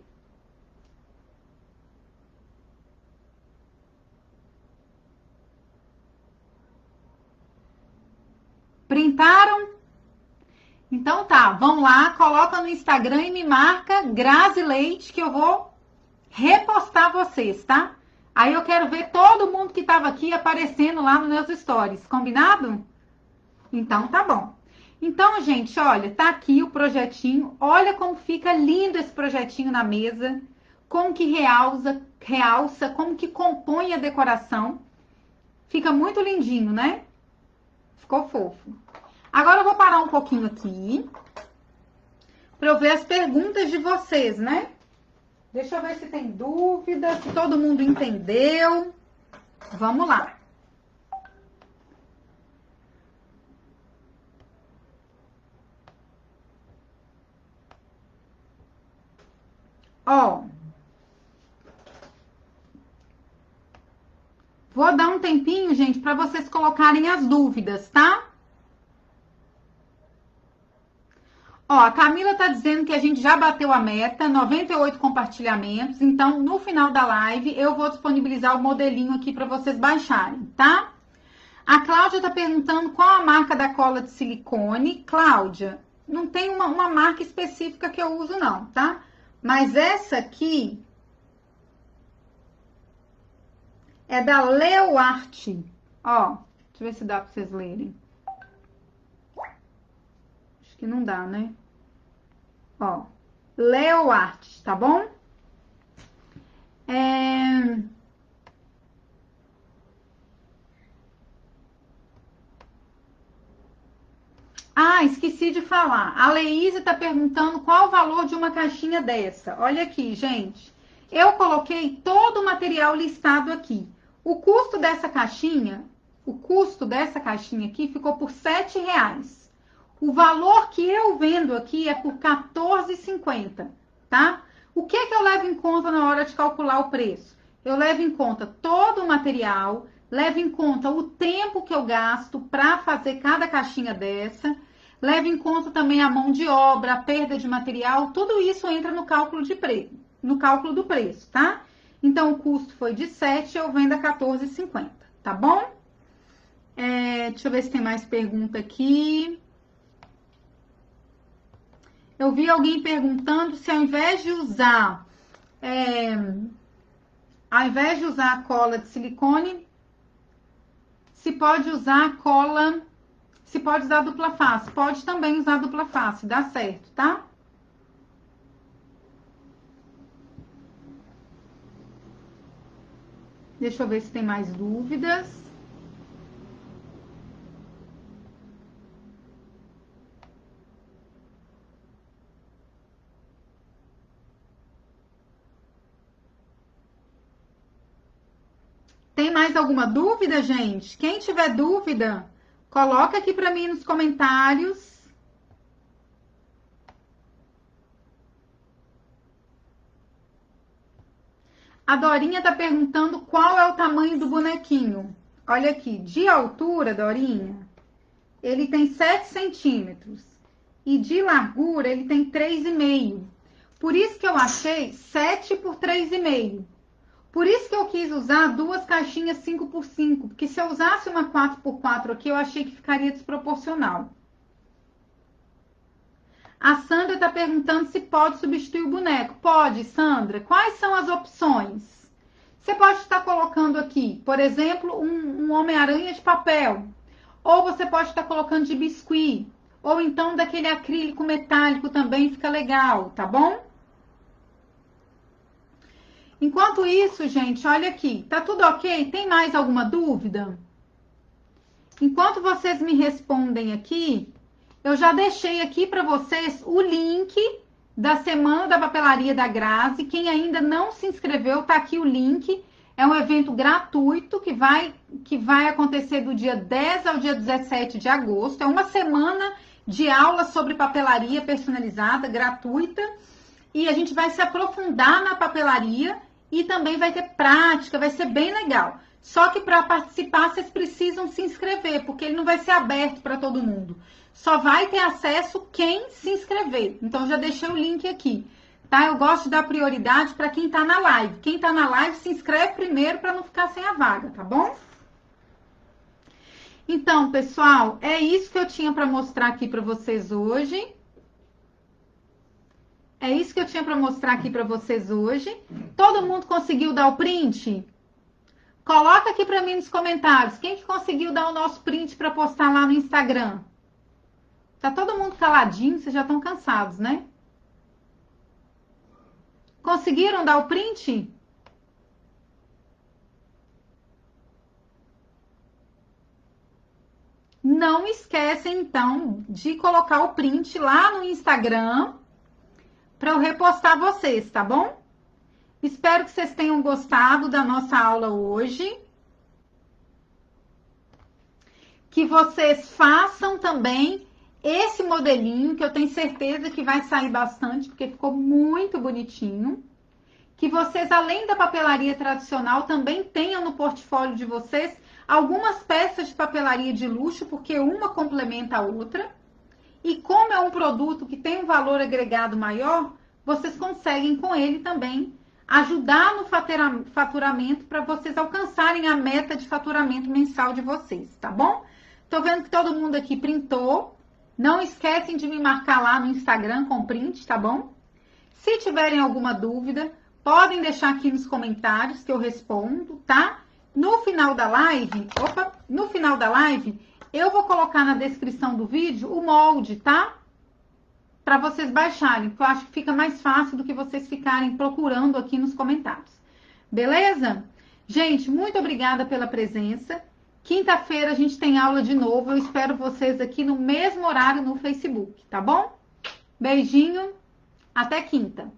Printaram? Então tá, vão lá, coloca no Instagram e me marca Grazi Leite que eu vou repostar vocês, tá? Aí eu quero ver todo mundo que estava aqui aparecendo lá nos meus stories, combinado? Então tá bom. Então, gente, olha, tá aqui o projetinho. Olha como fica lindo esse projetinho na mesa. Como que realça, realça, como que compõe a decoração. Fica muito lindinho, né? Ficou fofo. Agora eu vou parar um pouquinho aqui para eu ver as perguntas de vocês, né? Deixa eu ver se tem dúvida, se todo mundo entendeu. Vamos lá. Ó. Vou dar um tempinho, gente, para vocês colocarem as dúvidas, tá? Ó, a Camila tá dizendo que a gente já bateu a meta, 98 compartilhamentos. Então, no final da live, eu vou disponibilizar o modelinho aqui para vocês baixarem, tá? A Cláudia está perguntando qual a marca da cola de silicone. Cláudia, não tem uma, uma marca específica que eu uso, não, tá? Mas essa aqui é da Leoarte. Ó, deixa eu ver se dá para vocês lerem. Acho que não dá, né? Ó, Leoarte, tá bom? É... Ah, esqueci de falar. A Leísa está perguntando qual o valor de uma caixinha dessa. Olha aqui, gente. Eu coloquei todo o material listado aqui. O custo dessa caixinha, o custo dessa caixinha aqui ficou por R$ reais. O valor que eu vendo aqui é por R$14,50, tá? O que, que eu levo em conta na hora de calcular o preço? Eu levo em conta todo o material, levo em conta o tempo que eu gasto para fazer cada caixinha dessa, Leve em conta também a mão de obra, a perda de material, tudo isso entra no cálculo de preço, no cálculo do preço, tá? Então o custo foi de 7, eu vendo a 14,50, tá bom? É, deixa eu ver se tem mais pergunta aqui. Eu vi alguém perguntando se ao invés de usar é, ao invés de usar a cola de silicone, se pode usar a cola se pode usar dupla face. Pode também usar dupla face, dá certo, tá? Deixa eu ver se tem mais dúvidas. Tem mais alguma dúvida, gente? Quem tiver dúvida, Coloca aqui para mim nos comentários. A Dorinha tá perguntando qual é o tamanho do bonequinho. Olha aqui, de altura, Dorinha, ele tem 7 centímetros. E de largura, ele tem 3,5. Por isso que eu achei 7 por 3,5. Por isso que eu quis usar duas caixinhas 5x5, porque se eu usasse uma 4x4 aqui, eu achei que ficaria desproporcional. A Sandra está perguntando se pode substituir o boneco. Pode, Sandra. Quais são as opções? Você pode estar colocando aqui, por exemplo, um, um Homem-Aranha de papel. Ou você pode estar colocando de biscuit. Ou então daquele acrílico metálico também fica legal, tá bom? Enquanto isso, gente, olha aqui, tá tudo ok? Tem mais alguma dúvida? Enquanto vocês me respondem aqui, eu já deixei aqui para vocês o link da Semana da Papelaria da Grazi. Quem ainda não se inscreveu, tá aqui o link. É um evento gratuito que vai, que vai acontecer do dia 10 ao dia 17 de agosto. É uma semana de aula sobre papelaria personalizada, gratuita. E a gente vai se aprofundar na papelaria e também vai ter prática, vai ser bem legal. Só que para participar vocês precisam se inscrever, porque ele não vai ser aberto para todo mundo. Só vai ter acesso quem se inscrever. Então já deixei o link aqui, tá? Eu gosto de dar prioridade para quem está na live. Quem está na live se inscreve primeiro para não ficar sem a vaga, tá bom? Então, pessoal, é isso que eu tinha para mostrar aqui para vocês hoje. É isso que eu tinha para mostrar aqui para vocês hoje. Todo mundo conseguiu dar o print? Coloca aqui para mim nos comentários. Quem que conseguiu dar o nosso print para postar lá no Instagram? Tá todo mundo caladinho, vocês já estão cansados, né? Conseguiram dar o print? Não esquecem, então, de colocar o print lá no Instagram para eu repostar vocês, tá bom? Espero que vocês tenham gostado da nossa aula hoje. Que vocês façam também esse modelinho, que eu tenho certeza que vai sair bastante, porque ficou muito bonitinho. Que vocês, além da papelaria tradicional, também tenham no portfólio de vocês algumas peças de papelaria de luxo, porque uma complementa a outra. E como é um produto que tem um valor agregado maior, vocês conseguem com ele também ajudar no faturamento para vocês alcançarem a meta de faturamento mensal de vocês, tá bom? Tô vendo que todo mundo aqui printou. Não esquecem de me marcar lá no Instagram com print, tá bom? Se tiverem alguma dúvida, podem deixar aqui nos comentários que eu respondo, tá? No final da live, opa, no final da live, eu vou colocar na descrição do vídeo o molde, tá? Para vocês baixarem, porque eu acho que fica mais fácil do que vocês ficarem procurando aqui nos comentários. Beleza? Gente, muito obrigada pela presença. Quinta-feira a gente tem aula de novo. Eu espero vocês aqui no mesmo horário no Facebook, tá bom? Beijinho, até quinta.